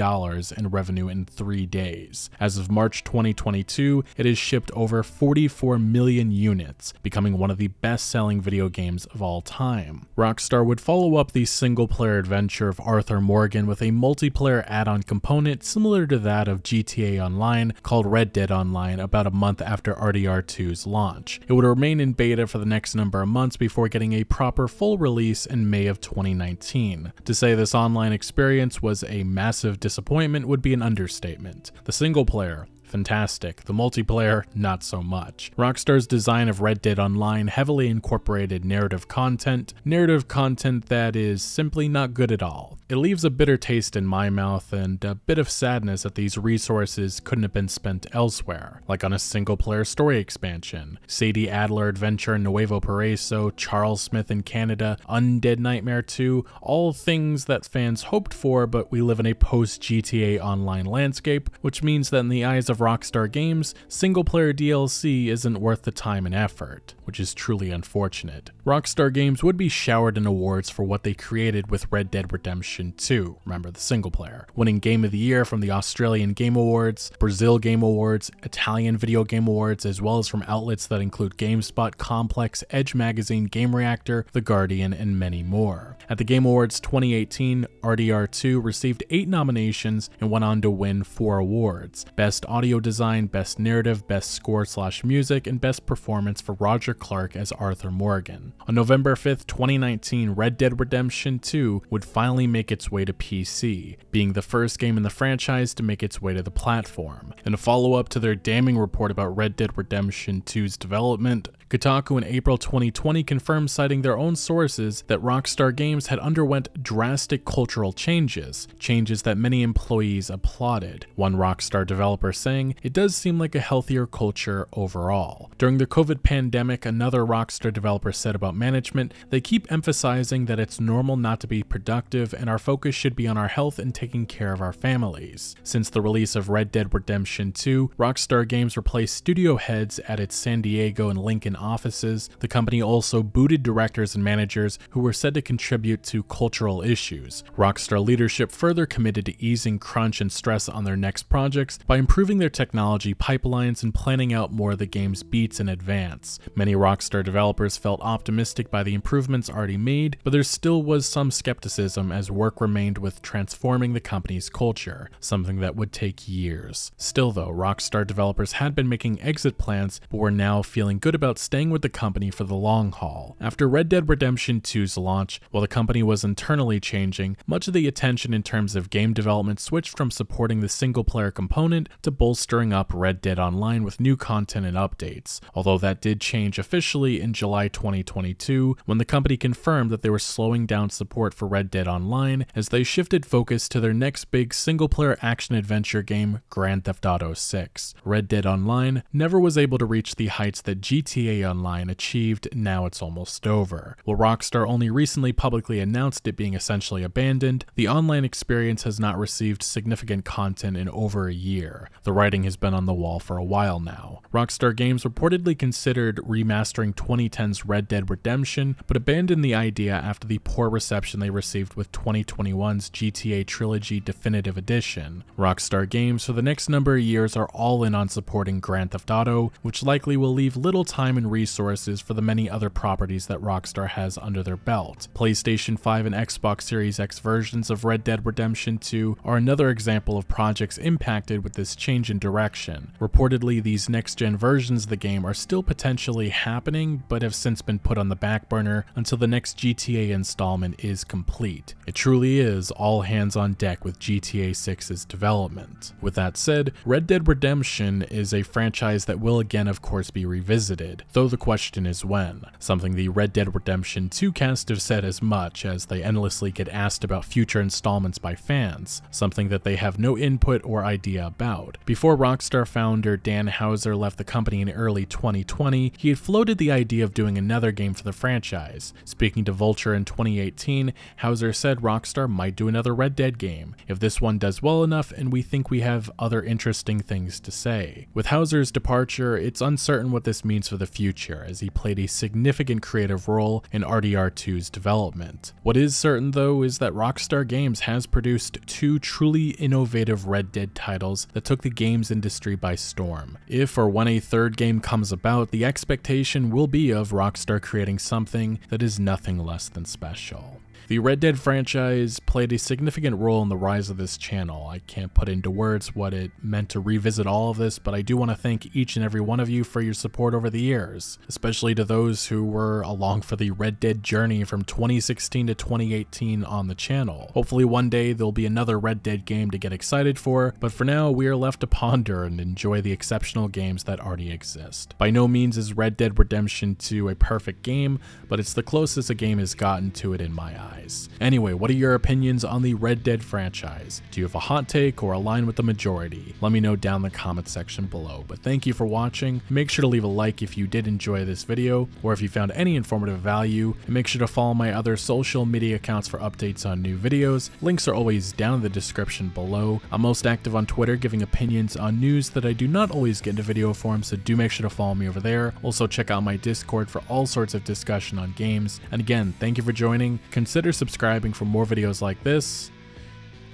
in revenue in three days. As of March 2022, it has shipped over 44 million units, becoming one of the best selling video games of all time. Rockstar would follow up the single player adventure of Arthur Morgan with a multiplayer add on component similar to that of GTA Online called Red Dead Online about a month after RDR2's launch. It would remain in beta for the next number of months before getting a proper full release in May of 2019. To say this online experience was a massive disappointment would be an understatement. The single player, fantastic. The multiplayer, not so much. Rockstar's design of Red Dead Online heavily incorporated narrative content, narrative content that is simply not good at all. It leaves a bitter taste in my mouth and a bit of sadness that these resources couldn't have been spent elsewhere, like on a single player story expansion, Sadie Adler Adventure in Nuevo Paraíso, Charles Smith in Canada, Undead Nightmare 2, all things that fans hoped for, but we live in a post GTA Online landscape, which means that in the eyes of Rockstar Games, single player DLC isn't worth the time and effort, which is truly unfortunate. Rockstar Games would be showered in awards for what they created with Red Dead Redemption 2, remember the single player, winning Game of the Year from the Australian Game Awards, Brazil Game Awards, Italian Video Game Awards, as well as from outlets that include GameSpot, Complex, Edge Magazine, Game Reactor, The Guardian, and many more. At the Game Awards 2018, RDR2 received 8 nominations and went on to win 4 awards Best Audio Design, Best Narrative, Best Score slash Music, and Best Performance for Roger Clark as Arthur Morgan. On November 5th, 2019, Red Dead Redemption 2 would finally make its way to PC, being the first game in the franchise to make its way to the platform. In a follow up to their damning report about Red Dead Redemption 2's development, Kotaku in April 2020 confirmed citing their own sources that Rockstar Games had underwent drastic cultural changes, changes that many employees applauded. One Rockstar developer saying, it does seem like a healthier culture overall. During the COVID pandemic, another Rockstar developer said about management, they keep emphasizing that it's normal not to be productive and our focus should be on our health and taking care of our families. Since the release of Red Dead Redemption 2, Rockstar Games replaced studio heads at its San Diego and Lincoln offices. The company also booted directors and managers who were said to contribute to cultural issues. Rockstar leadership further committed to easing crunch and stress on their next projects by improving their technology pipelines and planning out more of the game's beats in advance. Many Rockstar developers felt optimistic by the improvements already made, but there still was some skepticism as work remained with transforming the company's culture, something that would take years. Still though, Rockstar developers had been making exit plans, but were now feeling good about staying with the company for the long haul. After Red Dead Redemption 2's launch, while the company was internally changing, much of the attention in terms of game development switched from supporting the single player component to bolstering up Red Dead Online with new content and updates, although that did change officially in July 2022 when the company confirmed that they were slowing down support for Red Dead Online as they shifted focus to their next big single player action adventure game, Grand Theft Auto 6. Red Dead Online never was able to reach the heights that GTA Online achieved, now it's almost over. While Rockstar only recently publicly announced it being essentially abandoned, the online experience has not received significant content in over a year. The writing has been on the wall for a while now. Rockstar Games reportedly considered remastering 2010's Red Dead Redemption, but abandoned the idea after the poor reception they received with 2021's GTA Trilogy Definitive Edition. Rockstar Games for the next number of years are all in on supporting Grand Theft Auto, which likely will leave little time and resources for the many other properties that Rockstar has under their belt. PlayStation 5 and Xbox Series X versions of Red Dead Redemption 2 are another example of projects impacted with this change in direction. Reportedly, these next-gen versions of the game are still potentially happening, but have since been put on the back burner until the next GTA installment is complete. It truly is all hands on deck with GTA 6's development. With that said, Red Dead Redemption is a franchise that will again of course be revisited, though the question is when. Something the Red Dead Redemption 2 cast have said as much as they endlessly get asked about future installments by fans, something that they have no input or idea about. Before Rockstar founder Dan Houser left the company in early 2020, he had floated the idea of doing another game for the franchise. Speaking to Vulture in 2018, Houser said Rockstar might do another Red Dead game, if this one does well enough and we think we have other interesting things to say. With Houser's departure, it's uncertain what this means for the future, as he played a significant creative role in RDR2's development. What is certain though is that Rockstar Games has produced two truly innovative Red Dead titles that took the games industry by storm. If or when a third game comes about, the expectation will be of Rockstar creating something that is nothing less than special. The Red Dead franchise played a significant role in the rise of this channel. I can't put into words what it meant to revisit all of this, but I do want to thank each and every one of you for your support over the years, especially to those who were along for the Red Dead journey from 2016 to 2018 on the channel. Hopefully one day there'll be another Red Dead game to get excited for, but for now we are left to ponder and enjoy the exceptional games that already exist. By no means is Red Dead Redemption 2 a perfect game, but it's the closest a game has gotten to it in my eyes. Anyway, what are your opinions on the Red Dead franchise? Do you have a hot take or align with the majority? Let me know down in the comment section below. But thank you for watching. Make sure to leave a like if you did enjoy this video or if you found any informative value. And make sure to follow my other social media accounts for updates on new videos. Links are always down in the description below. I'm most active on Twitter giving opinions on news that I do not always get into video form, so do make sure to follow me over there. Also check out my Discord for all sorts of discussion on games. And again, thank you for joining. Consider subscribing for more videos like this,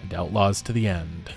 and Outlaws to the End.